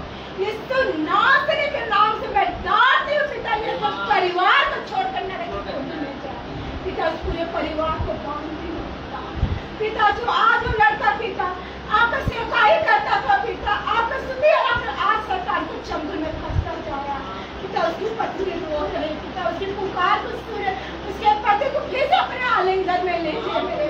तो नासने के नाम से मैं डांटती हूँ, पिता, ये सब परिवार को छोड़कर न पिता, उस पूरे परिवार को बांधती हूँ, पिता। जो आज वो लड़का, पिता आपका सेवकाई करता था, पिता आपका सुनिए आज सरकार को चंगुल में फंसता जा रहा है। पिता उसकी पत्नी रो रहे पिता, उसकी पुकार को सुने, उसके पति को फिर अपने आलिंगन में ले जाए मेरे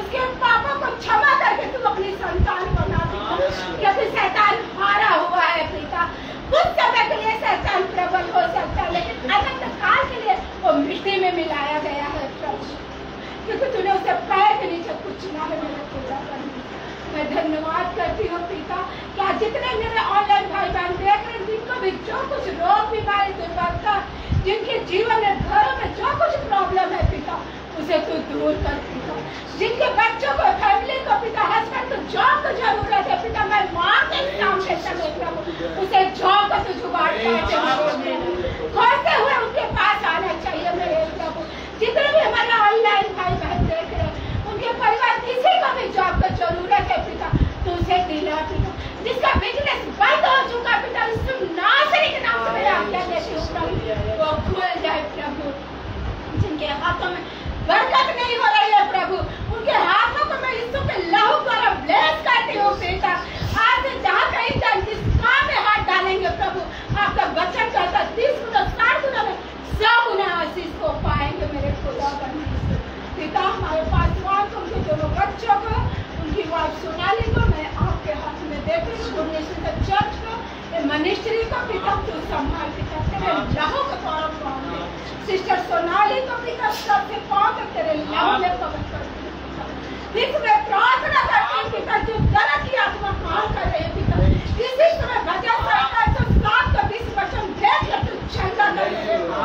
उसके पापा को क्षमा करके तू अपनी संतान बना पिता क्योंकि शैतान हारा हुआ है पिता। कुछ समय के लिए शैतान प्रबल हो सकता है, लेकिन अनंत काल के लिए वो मिट्टी में मिलाया गया है प्रभु। क्योंकि तूने उसे पैर के नीचे कुछ ना है मेरे पूजा करने मैं धन्यवाद करती हूँ पिता क्या जितने मेरे ऑनलाइन भाई बहन देख रहे हैं जिनको भी जो कुछ रोग बीमारी दुर्बलता जिनके जीवन में घरों में जो कुछ प्रॉब्लम है पिता उसे तू दूर कर पिता जिनके बच्चों को फैमिली को पिता हस्बैंड को जॉब की ज़रूरत है पिता मैं माँ के सामने चले प्रभु उसे जॉब का तू जुगाड़ करके खोलते हुए उनके पास आना चाहिए मेरे प्रभु। जितने भी हमारे ऑनलाइन भाई बहन ये परिवार किसी को भी जॉब का ज़रूरत है पिता। तो उसे दिला पिता। जिसका बिज़नेस बंद हो चुका पिता उसको नासरी के नाम से मेरा आज्ञा देती हूँ प्रभु। वो खुल जाए प्रभु। जिनके हाथों में बरकत नहीं हो रही है प्रभु उनके हाथों को मैं यीशु के लहू द्वारा ब्लेस करती हूँ पिता। आज जहाँ कहीं जाए जिस काम में हाथ डालेंगे प्रभु आपका वचन चाहता तीस गुना साठ गुना में सौ गुना आशीष को पाएँगे मेरे खुदा बनने। पिता हमारे पास को उनके दोनों बच्चों को उनकी वाइफ सोनाली को मैं आपके हाथ में देती हूँ। डोनेशन चर्च को ये मिनिस्ट्री को पिता तू संभाल पिता तेरे लहू को द्वारा पाऊँगे सिस्टर सोनाली को पिता सबसे पाओ तो तेरे लहू में पकड़ करती हूँ फिर मैं प्रार्थना करती हूँ पिता जो गलत की आत्मा काम कर रहे हैं पिता इसी समय भजन है तो सात का बीस वचन भेज कर तू चंगा कर रहे हो।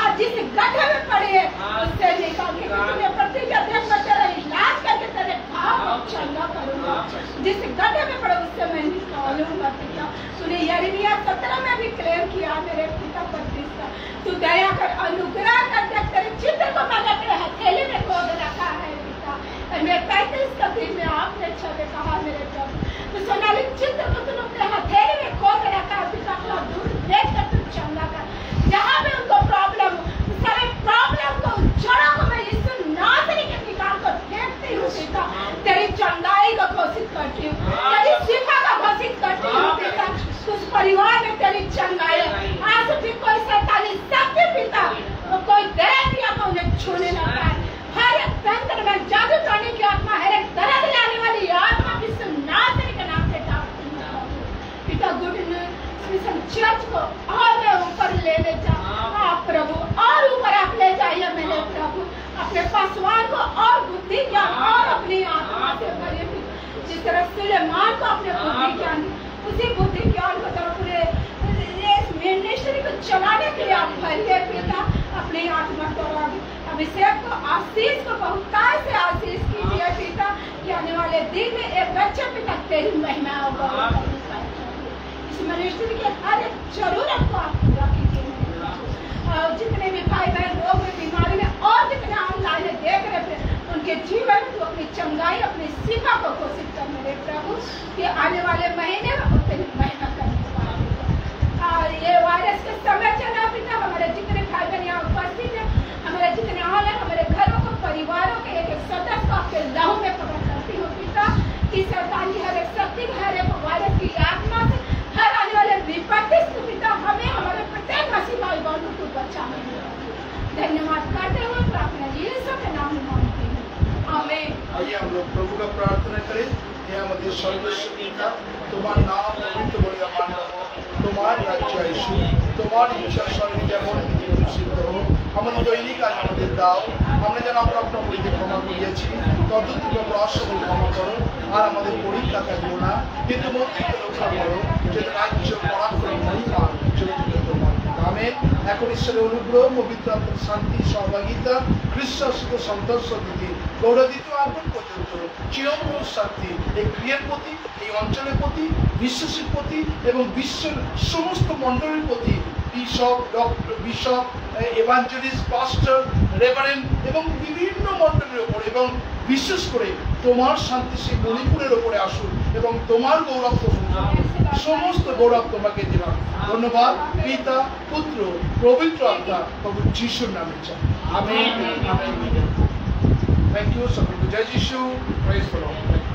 आज जिस गड्ढे में पड़े हैं उससे निकाल के तुझे प्रतिज्ञा देख कर तेरा इलाज करके तेरे घाव को चंगा करूँगा जिस गड्ढे में पड़े, उससे मैं निकालूँगा पिता। तूने यरिमिया सत्रह में भी क्लेम किया, मेरे पिता पच्चीस का तू दया कर, अनुग्रह कर देख तेरे चित्र को मैंने अपने हथेली में खोद रखा है पिता। और मैं पैंतीस का दिन में आपने छबे कहा, मेरे प्रभु। तो सोनाली चित्र को तूने अपने हथेली में खोद रखा है पिता। अपना दूर देख कर तू चंगा कर। जहाँ भी उनको प्रॉब्लम हो सारे प्रॉब्लम को जड़ों को मैं यीशु नासरी के निकाल कर फेंकती हूँ पिता चंगाई को घोषित करती हूँ। तेरी शिफा का घोषित करती हूँ पिता। उस परिवार में तेरी चंगाई आज भी कोई सैतानी शक्ति पिता और कोई दर्द या को उन्हें छूने ना पाए। हर एक तंत्र में जादू करने की आत्मा हर एक दर्द लाने वाली आत्मा यीशु नासरी के नाम से डालती हूँ। पिता गुड मिशन चर्च को और मैं ऊपर ले ले जा आप प्रभु और ऊपर आप ले जाइए मेरे प्रभु। अपने पासवान को और बुद्धि ज्ञान और अपनी आत्मा से पिता। जिस तरह सुलेमान को अपने बुद्धि ज्ञान, उसी बुद्धि ज्ञान को पूरे मिनिस्ट्री को चलाने के लिए आप भरिए पिता, अपनी आत्मा द्वारा अभिषेक को आशीष को बहुताय से आशीष कीजिए पिता, कि आने वाले दिन में एक बच्चे पिता तेरी महिमा होगा इस मिनिस्ट्री के हर एक ज़रूरत को आप पूरा जितने भी भाई बहन में बीमारी में और जितने ऑनलाइन देख रहे थे उनके जीवन तू अपनी चंगाई, अपनी सीमा को घोषित कर मेरे प्रभु, कि आने वाले महीने में वो तेरी महिमा करने और ये वायरस के समय चला पिता हमारे जितने भाई बहन यहाँ उपस्थित है, हमारे जितने ऑनलाइन हमारे घरों को, परिवारों के एक एक सदस्य को आपके लहू में पकड़ करती हूँ, पिता, कि सरकारी हर एक शक्ति, हर एक वायरस की आत्मा से घर आने वाले विपत्ति सुविधा हमें हमारे प्रत्येक मसीह भाई बहनों को बचाने धन्यवाद करते हुए प्रार्थना जी सब के नाम में मांगते हैं। आमीन। आइए हम लोग प्रभु का प्रार्थना करें। हे हमारे सर्वश्रेष्ठ पिता तुम्हारा नाम पवित्र बढ़िया हो। তোমার রাজ্য আইসু তোমার ইচ্ছা স্বর্গে যেমন সিদ্ধ হোক আমাদের দৈনিক আজ আমাদের দাও। আমরা যেন আমরা আপনার পরিধি ক্ষমা করিয়াছি, ততটুকু আমরা অসকল ক্ষমা করো, আর আমাদের পরীক্ষা থাকিও না। কিন্তু মন্দিরকে রক্ষা করো যে রাজ্য পরাক্রম মহিমা তোমার। আমেন। এখন ঈশ্বরের অনুগ্রহ, পবিত্র শান্তি, সহভাগিতা, খ্রিস্ট, সন্তোষ দিদি গৌরদিত আগমন পর্যন্ত চিরন্তন শান্তি, এই ক্রিয়ার প্রতি, এই অঞ্চলের প্রতি, বিশ্বাসীর প্রতি এবং বিশ্বের সমস্ত মণ্ডলীর প্রতি bishop, doctor, bishop evangelist pastor reverend এবং বিভিন্ন মণ্ডলীর ওপর এবং বিশেষ করে তোমার শান্তি সেই মণিপুরের ওপরে আসুন এবং তোমার গৌরব সমস্ত গৌরব তোমাকে দিলাম। ধন্যবাদ, পিতা, পুত্র, পবিত্র আত্মা, প্রভু যিশুর নামে চাই। Thank you. Supreme Judge issue. Praise the Lord.